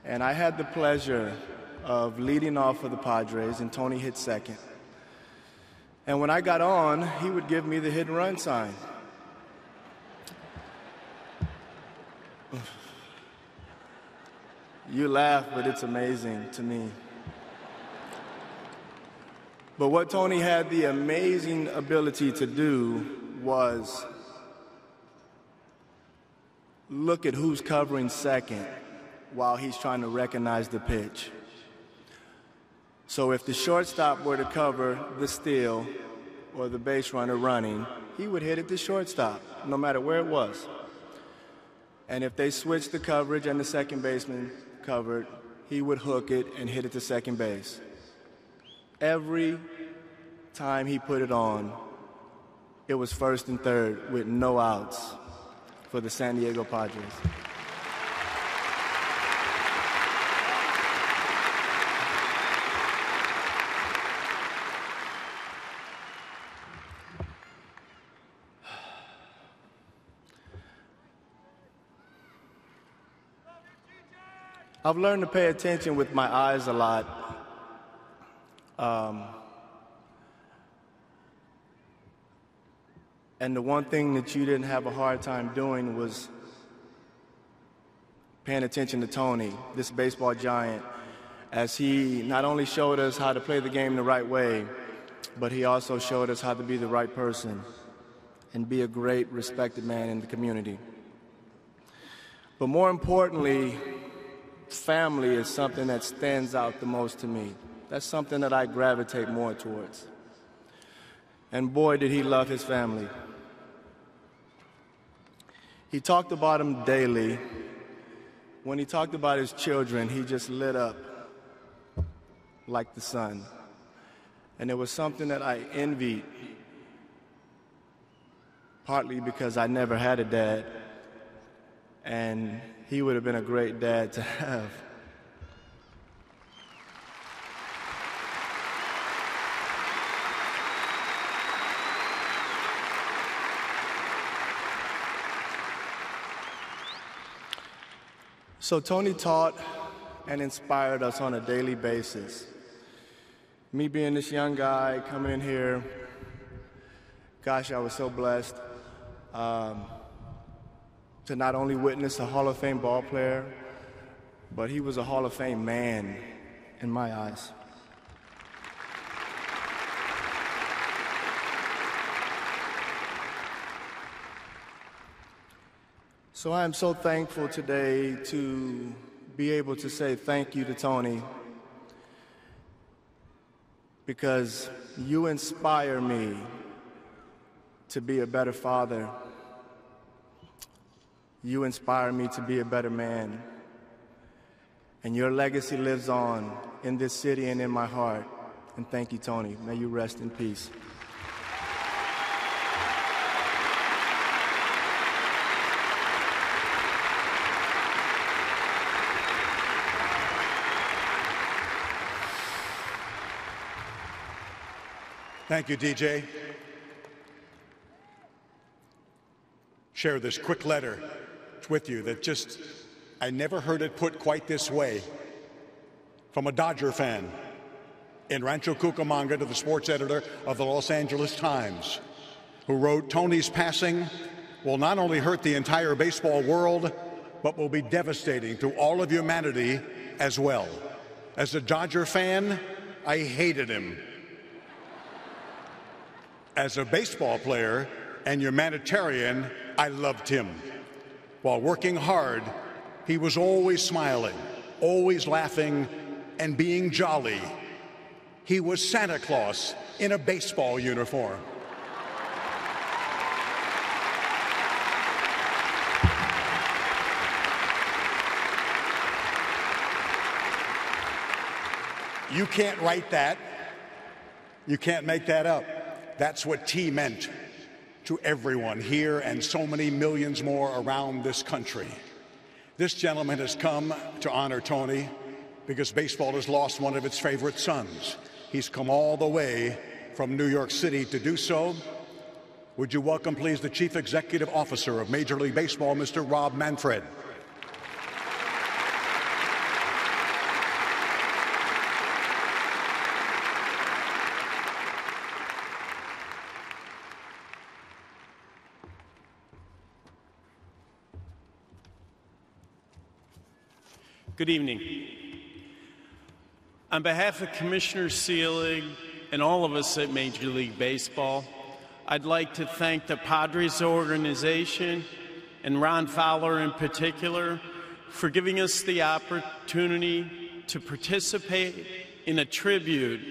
And I had the pleasure of leading off for the Padres, and Tony hit second. And when I got on, he would give me the hit and run sign. You laugh, but it's amazing to me. But what Tony had the amazing ability to do was look at who's covering second while he's trying to recognize the pitch. So if the shortstop were to cover the steal or the base runner running, he would hit it to shortstop, no matter where it was. And if they switched the coverage and the second baseman covered, he would hook it and hit it to second base. Every time he put it on, it was first and third with no outs for the San Diego Padres. I've learned to pay attention with my eyes a lot. Um, and the one thing that you didn't have a hard time doing was paying attention to Tony, this baseball giant, as he not only showed us how to play the game the right way, but he also showed us how to be the right person and be a great, respected man in the community. But more importantly, family is something that stands out the most to me. That's something that I gravitate more towards. And boy, did he love his family. He talked about them daily. When he talked about his children, he just lit up like the sun. And it was something that I envied, partly because I never had a dad, and he would have been a great dad to have. So Tony taught and inspired us on a daily basis. Me being this young guy coming in here, gosh, I was so blessed um, to not only witness a Hall of Fame ball player, but he was a Hall of Fame man in my eyes. So I am so thankful today to be able to say thank you to Tony because you inspire me to be a better father. You inspire me to be a better man. And your legacy lives on in this city and in my heart. And thank you, Tony. May you rest in peace. Thank you, DJ. Share this quick letter with you that just, I never heard it put quite this way from a Dodger fan in Rancho Cucamonga to the sports editor of the Los Angeles Times, who wrote Tony's passing will not only hurt the entire baseball world, but will be devastating to all of humanity as well. As a Dodger fan, I hated him as a baseball player and humanitarian, I loved him. While working hard, he was always smiling, always laughing, and being jolly. He was Santa Claus in a baseball uniform. You can't write that. You can't make that up. That's what T meant to everyone here and so many millions more around this country. This gentleman has come to honor Tony because baseball has lost one of its favorite sons. He's come all the way from New York City to do so. Would you welcome, please, the Chief Executive Officer of Major League Baseball, Mr. Rob Manfred? Good evening. On behalf of Commissioner Selig and all of us at Major League Baseball, I'd like to thank the Padres organization and Ron Fowler in particular for giving us the opportunity to participate in a tribute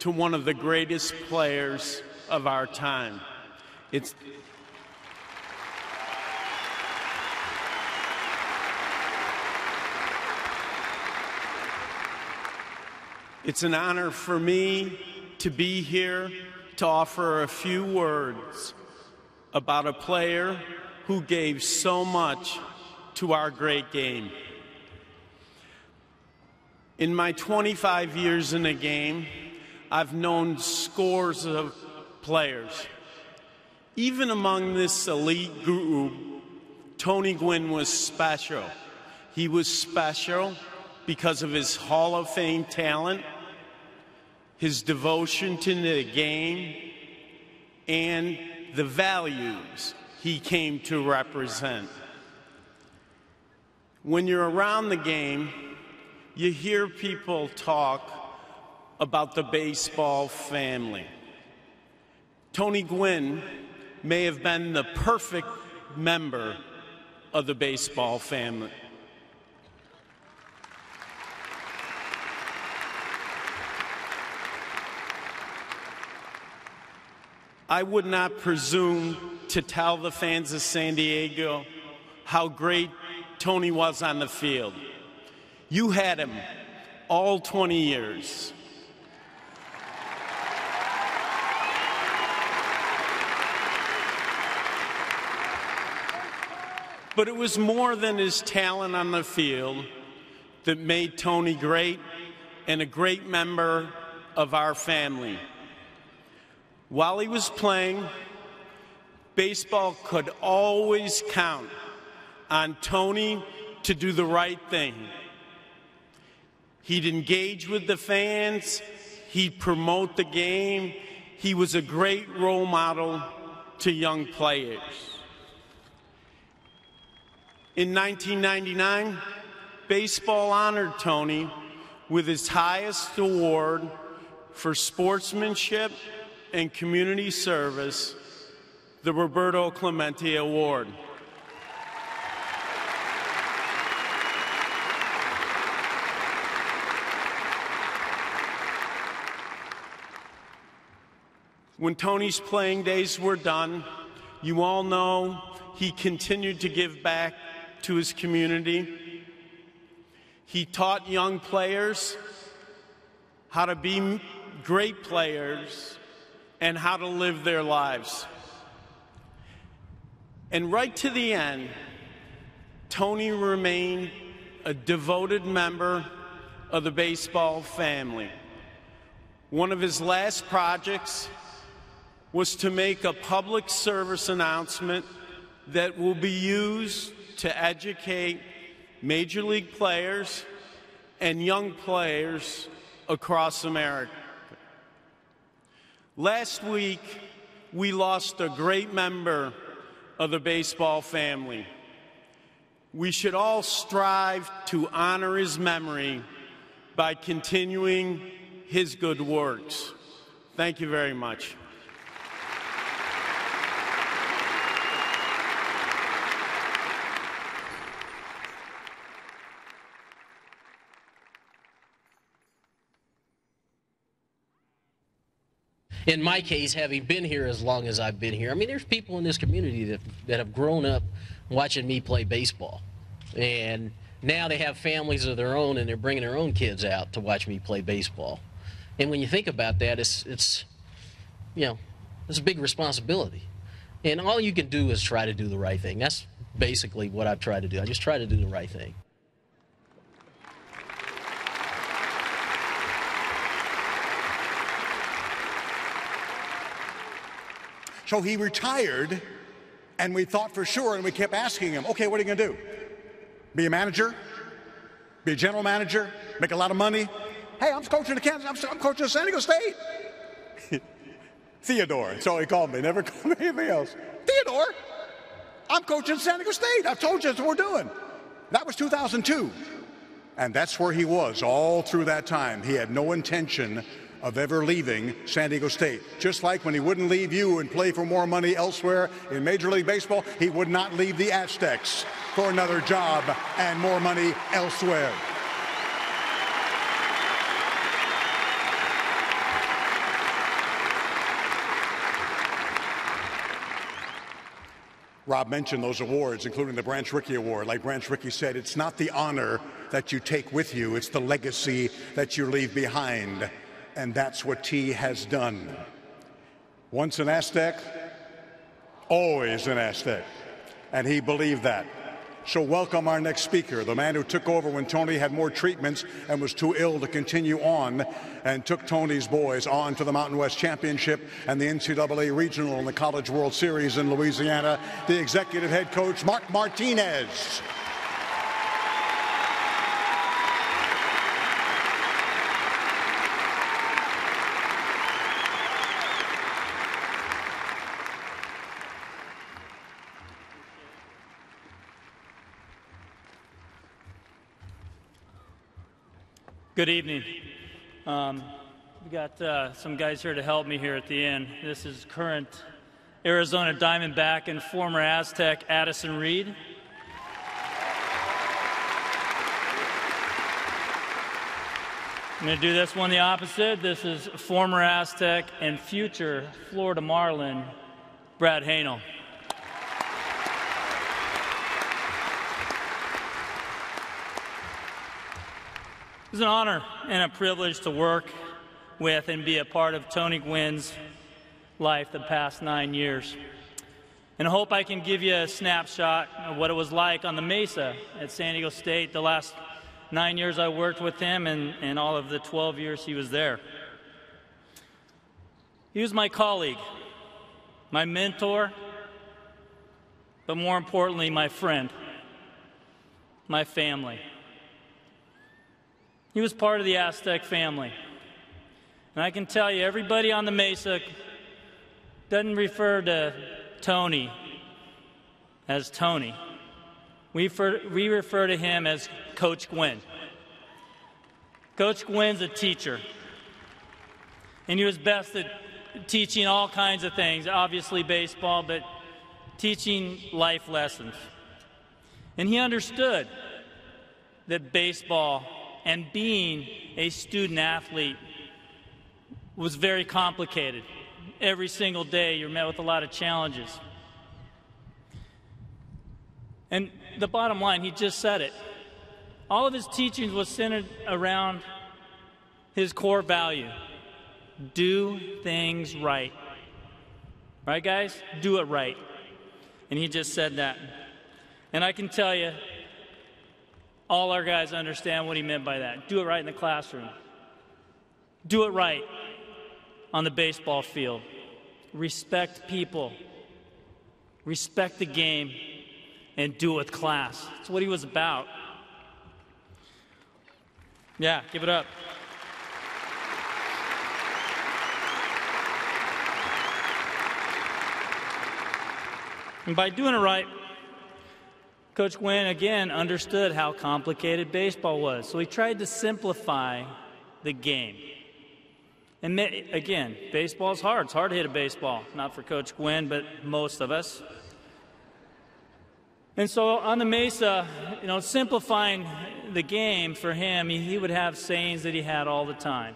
to one of the greatest players of our time. It's It's an honor for me to be here to offer a few words about a player who gave so much to our great game. In my 25 years in the game, I've known scores of players. Even among this elite group, Tony Gwynn was special. He was special because of his Hall of Fame talent, his devotion to the game, and the values he came to represent. When you're around the game, you hear people talk about the baseball family. Tony Gwynn may have been the perfect member of the baseball family. I would not presume to tell the fans of San Diego how great Tony was on the field. You had him all 20 years. But it was more than his talent on the field that made Tony great and a great member of our family. While he was playing, baseball could always count on Tony to do the right thing. He'd engage with the fans, he'd promote the game, he was a great role model to young players. In 1999, baseball honored Tony with his highest award for sportsmanship and community service, the Roberto Clemente Award. When Tony's playing days were done, you all know he continued to give back to his community. He taught young players how to be great players and how to live their lives. And right to the end, Tony remained a devoted member of the baseball family. One of his last projects was to make a public service announcement that will be used to educate major league players and young players across America. Last week, we lost a great member of the baseball family. We should all strive to honor his memory by continuing his good works. Thank you very much. In my case, having been here as long as I've been here, I mean, there's people in this community that, that have grown up watching me play baseball. And now they have families of their own and they're bringing their own kids out to watch me play baseball. And when you think about that, it's, it's you know, it's a big responsibility. And all you can do is try to do the right thing. That's basically what I've tried to do. I just try to do the right thing. So he retired, and we thought for sure, and we kept asking him, okay, what are you going to do? Be a manager? Be a general manager? Make a lot of money? Hey, I'm coaching the Kansas, I'm, coaching San Diego State. Theodore, so he called me, never called me anything else. Theodore, I'm coaching San Diego State. I've told you that's what we're doing. That was 2002. And that's where he was all through that time. He had no intention of ever leaving San Diego State. Just like when he wouldn't leave you and play for more money elsewhere in Major League Baseball, he would not leave the Aztecs for another job and more money elsewhere. Rob mentioned those awards, including the Branch Rickey Award. Like Branch Rickey said, it's not the honor that you take with you, it's the legacy that you leave behind and that's what T has done. Once an Aztec, always an Aztec. And he believed that. So, welcome our next speaker, the man who took over when Tony had more treatments and was too ill to continue on, and took Tony's boys on to the Mountain West Championship and the NCAA Regional and the College World Series in Louisiana, the executive head coach, Mark Martinez. Good evening. Um, we got uh, some guys here to help me here at the end. This is current Arizona Diamondback and former Aztec Addison Reed. I'm going to do this one the opposite. This is former Aztec and future Florida Marlin, Brad Hanel. It's an honor and a privilege to work with and be a part of Tony Gwynn's life the past nine years. And I hope I can give you a snapshot of what it was like on the Mesa at San Diego State the last nine years I worked with him and, and all of the 12 years he was there. He was my colleague, my mentor, but more importantly, my friend, my family. He was part of the Aztec family. And I can tell you, everybody on the Mesa doesn't refer to Tony as Tony. We, refer, we refer to him as Coach Gwynn. Coach Gwynn's a teacher. And he was best at teaching all kinds of things, obviously baseball, but teaching life lessons. And he understood that baseball and being a student athlete was very complicated. Every single day, you're met with a lot of challenges. And the bottom line, he just said it. All of his teachings was centered around his core value do things right. Right, guys? Do it right. And he just said that. And I can tell you, all our guys understand what he meant by that. Do it right in the classroom, do it right on the baseball field. Respect people, respect the game, and do it with class. That's what he was about. Yeah, give it up. And by doing it right, Coach Gwynn again understood how complicated baseball was. So he tried to simplify the game. And again, baseball's hard. It's hard to hit a baseball. Not for Coach Gwynn, but most of us. And so on the Mesa, you know, simplifying the game for him, he, he would have sayings that he had all the time.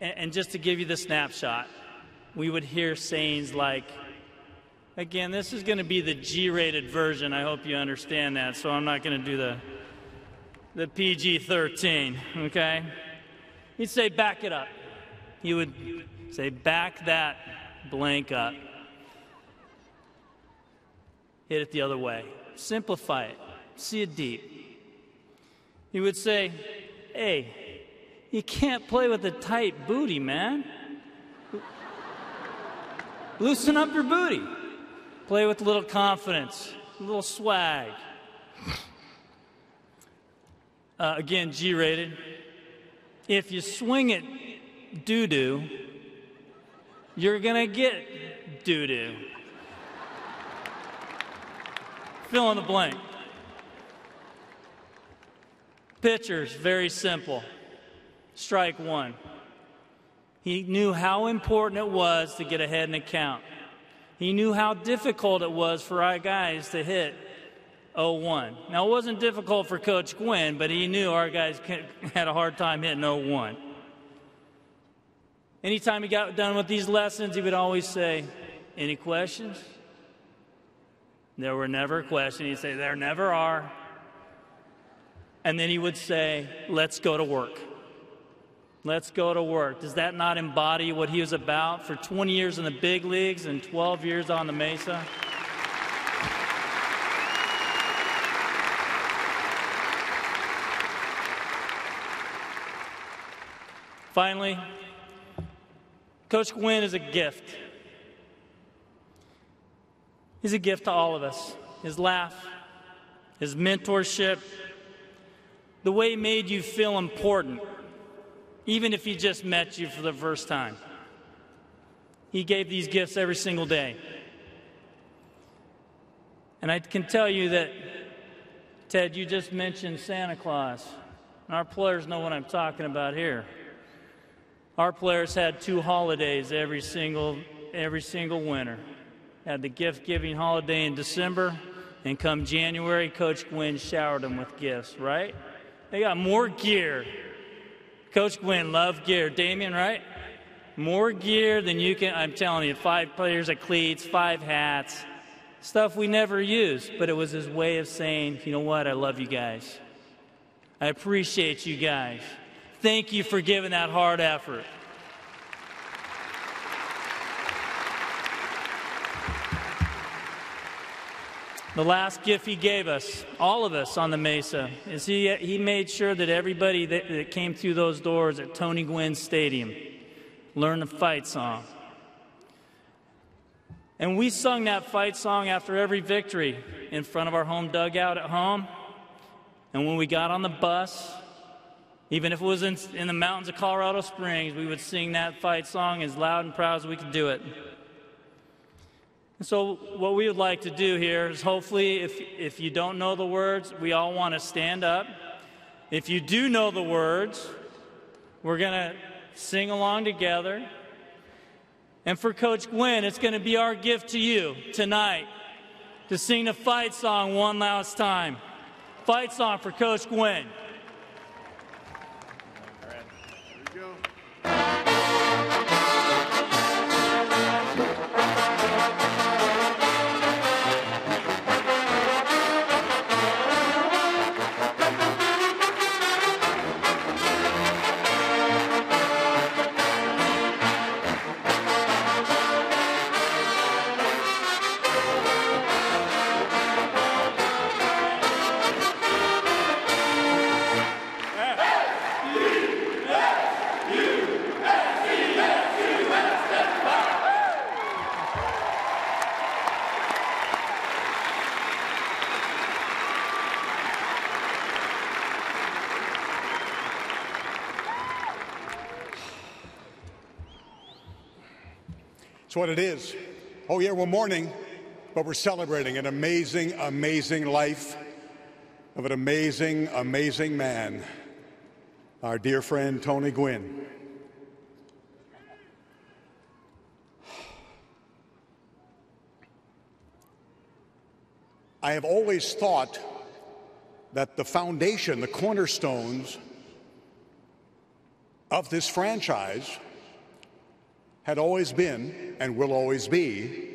And, and just to give you the snapshot, we would hear sayings like, again, this is going to be the G rated version. I hope you understand that. So I'm not going to do the, the PG 13, okay? He'd say, back it up. He would say, back that blank up hit it the other way. Simplify it, see it deep. He would say, Hey, you can't play with a tight booty, man. Loosen up your booty. Play with a little confidence, a little swag. Uh, again, G rated. If you swing it doo doo, you're going to get doo doo. Fill in the blank. Pitchers, very simple. Strike one. He knew how important it was to get ahead in the count. He knew how difficult it was for our guys to hit 0 1. Now, it wasn't difficult for Coach Gwynn, but he knew our guys had a hard time hitting 0 1. Anytime he got done with these lessons, he would always say, Any questions? There were never questions. He'd say, There never are. And then he would say, Let's go to work. Let's go to work. Does that not embody what he was about for 20 years in the big leagues and 12 years on the Mesa? Finally, Coach Gwynn is a gift. He's a gift to all of us. His laugh, his mentorship, the way he made you feel important, even if he just met you for the first time. He gave these gifts every single day. And I can tell you that, Ted, you just mentioned Santa Claus. Our players know what I'm talking about here. Our players had two holidays every single every single winter. Had the gift giving holiday in December, and come January, Coach Gwynn showered them with gifts, right? They got more gear. Coach Gwynn loved gear. Damien, right? More gear than you can. I'm telling you, five players of cleats, five hats, stuff we never used, but it was his way of saying, you know what, I love you guys. I appreciate you guys. Thank you for giving that hard effort. The last gift he gave us, all of us on the Mesa, is he, he made sure that everybody that, that came through those doors at Tony Gwynn Stadium learned the fight song. And we sung that fight song after every victory in front of our home dugout at home. And when we got on the bus, even if it was in, in the mountains of Colorado Springs, we would sing that fight song as loud and proud as we could do it. So, what we would like to do here is hopefully, if, if you don't know the words, we all want to stand up. If you do know the words, we're going to sing along together. And for Coach Gwynn, it's going to be our gift to you tonight to sing the fight song one last time. Fight song for Coach Gwynn. What it is. Oh, yeah, we're mourning, but we're celebrating an amazing, amazing life of an amazing, amazing man, our dear friend Tony Gwynn. I have always thought that the foundation, the cornerstones of this franchise had always been and will always be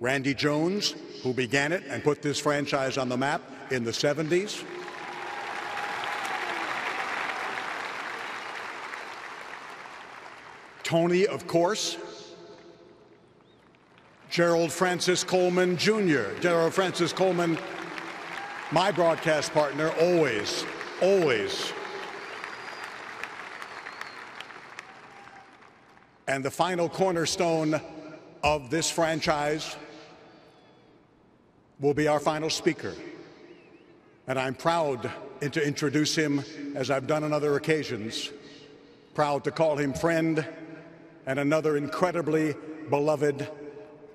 Randy Jones, who began it and put this franchise on the map in the 70s. Tony, of course. Gerald Francis Coleman Jr. Gerald Francis Coleman, my broadcast partner, always, always and the final cornerstone of this franchise will be our final speaker. And I'm proud to introduce him, as I've done on other occasions, proud to call him friend and another incredibly beloved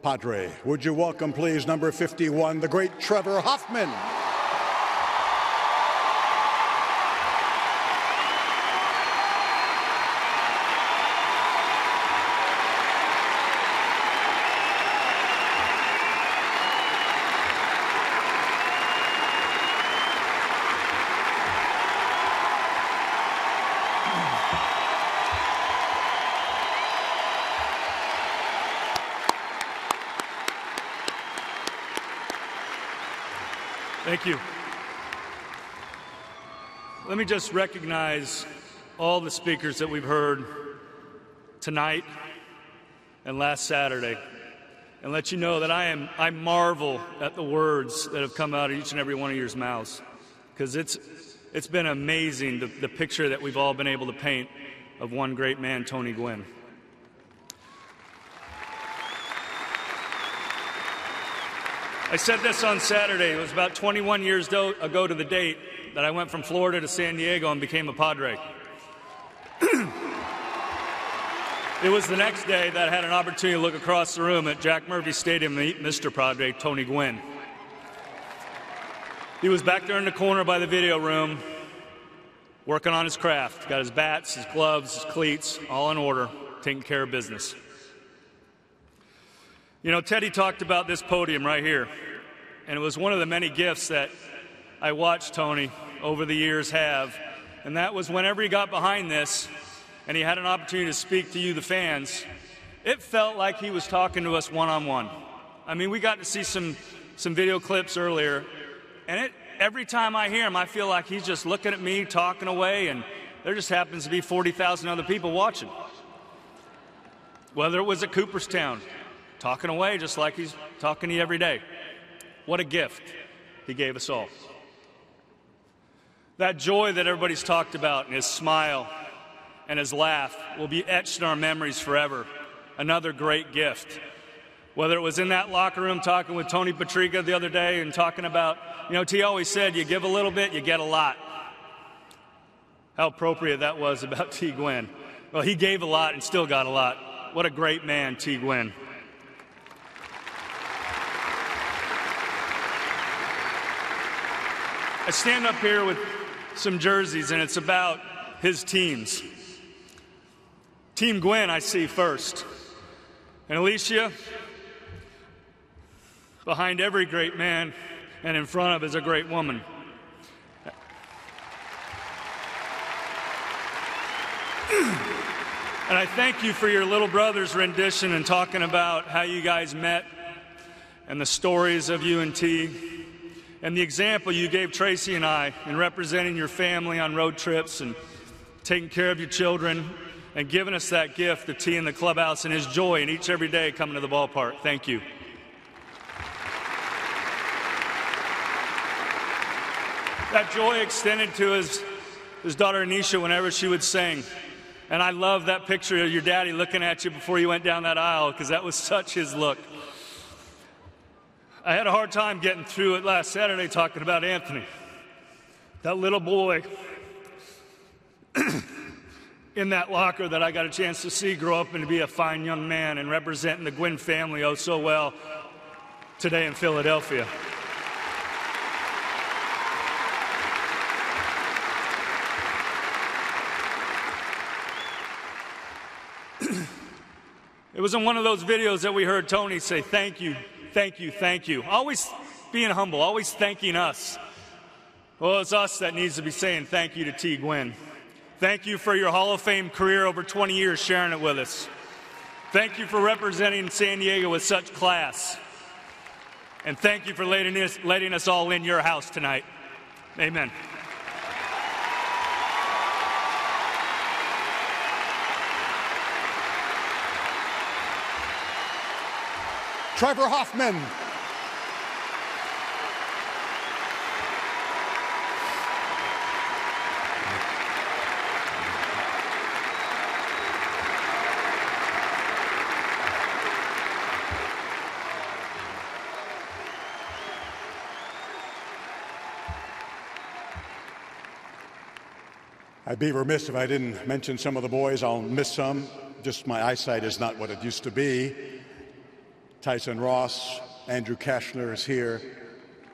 Padre. Would you welcome, please, number 51, the great Trevor Hoffman. Thank you. Let me just recognize all the speakers that we've heard tonight and last Saturday and let you know that I am I marvel at the words that have come out of each and every one of your mouths because it's it's been amazing the, the picture that we've all been able to paint of one great man, Tony Gwynn. I said this on Saturday. It was about 21 years ago to the date that I went from Florida to San Diego and became a Padre. it was the next day that I had an opportunity to look across the room at Jack Murphy Stadium and meet Mr. Padre, Tony Gwynn. He was back there in the corner by the video room, working on his craft. Got his bats, his gloves, his cleats, all in order, taking care of business. You know, Teddy talked about this podium right here, and it was one of the many gifts that I watched Tony over the years have, and that was whenever he got behind this and he had an opportunity to speak to you, the fans, it felt like he was talking to us one on one. I mean, we got to see some, some video clips earlier, and it, every time I hear him, I feel like he's just looking at me, talking away, and there just happens to be 40,000 other people watching. Whether it was at Cooperstown, talking away just like he's talking to you every day. What a gift he gave us all. That joy that everybody's talked about, and his smile and his laugh will be etched in our memories forever. Another great gift. Whether it was in that locker room talking with Tony Patrica the other day and talking about, you know, T always said, you give a little bit, you get a lot. How appropriate that was about T. Gwynn. Well, he gave a lot and still got a lot. What a great man, T. Gwynn. I stand up here with some jerseys, and it's about his teams. Team Gwynn, I see first. And Alicia, behind every great man and in front of is a great woman. And I thank you for your little brother's rendition and talking about how you guys met and the stories of you and T and the example you gave Tracy and I in representing your family on road trips and taking care of your children and giving us that gift of tea in the clubhouse and his joy in each every day coming to the ballpark. Thank you. That joy extended to his, his daughter Anisha whenever she would sing. And I love that picture of your daddy looking at you before you went down that aisle because that was such his look. I had a hard time getting through it last Saturday talking about Anthony. That little boy in that locker that I got a chance to see grow up and be a fine young man and representing the Gwynn family oh so well today in Philadelphia. It was in one of those videos that we heard Tony say, Thank you, thank you, thank you. Always being humble, always thanking us. Well, it's us that needs to be saying thank you to T. Gwynn. Thank you for your Hall of Fame career over 20 years sharing it with us. Thank you for representing San Diego with such class. And thank you for letting us, letting us all in your house tonight. Amen. Trevor Hoffman. I'd be remiss if I didn't mention some of the boys. I'll miss some. Just my eyesight is not what it used to be. Tyson Ross, Andrew Cashner is here.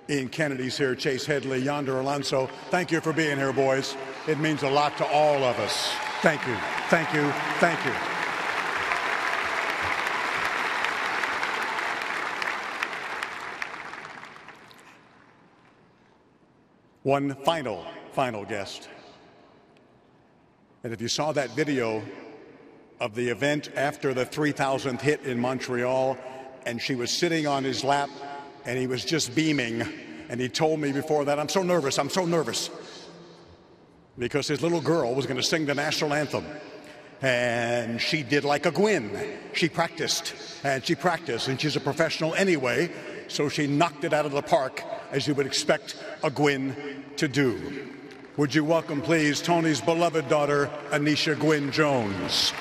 Ian Kennedy's here, Chase Headley, Yonder Alonso. Thank you for being here, boys. It means a lot to all of us. Thank you, thank you, thank you. One final, final guest. And if you saw that video of the event after the 3,000th hit in Montreal, and she was sitting on his lap, and he was just beaming. And he told me before that, I'm so nervous, I'm so nervous. Because his little girl was going to sing the national anthem. And she did like a Gwynn. She practiced, and she practiced, and she's a professional anyway, so she knocked it out of the park, as you would expect a Gwynn to do. Would you welcome, please, Tony's beloved daughter, Anisha Gwynn Jones?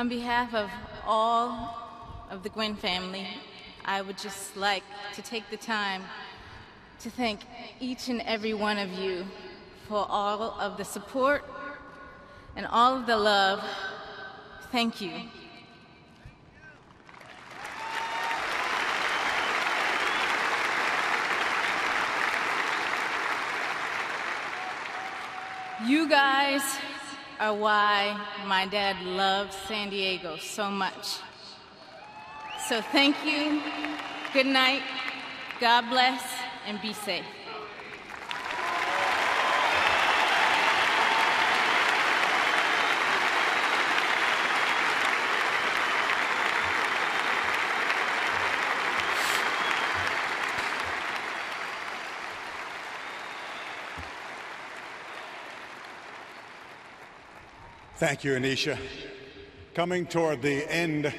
On behalf of all of the Gwynn family, I would just like to take the time to thank each and every one of you for all of the support and all of the love. Thank you. You guys are why my dad loves San Diego so much. So thank you, good night, God bless, and be safe. Thank you, Anisha. Coming toward the end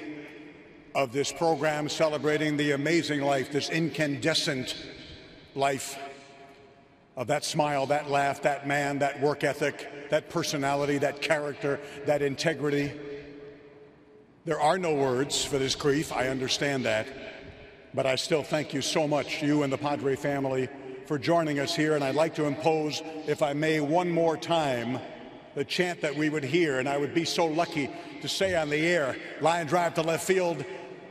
of this program, celebrating the amazing life, this incandescent life of that smile, that laugh, that man, that work ethic, that personality, that character, that integrity. There are no words for this grief. I understand that. But I still thank you so much, you and the Padre family, for joining us here. And I'd like to impose, if I may, one more time the chant that we would hear. And I would be so lucky to say on the air, line drive to left field,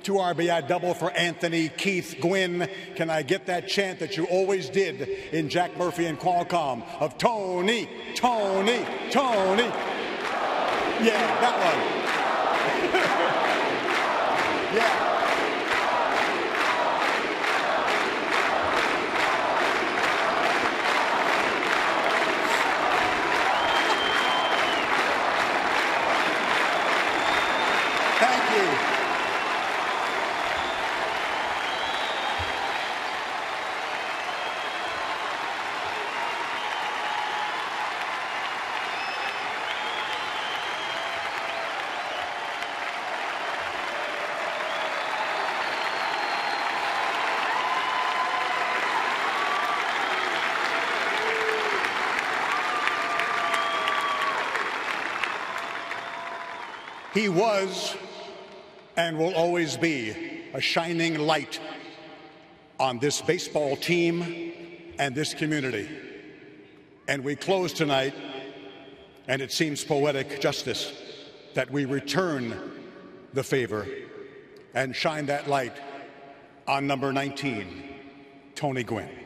two RBI double for Anthony Keith Gwynn. Can I get that chant that you always did in Jack Murphy and Qualcomm of Tony, Tony, Tony? Yeah, that one. yeah. Thank you. He was and will always be a shining light on this baseball team and this community. And we close tonight, and it seems poetic justice that we return the favor and shine that light on number 19, Tony Gwynn.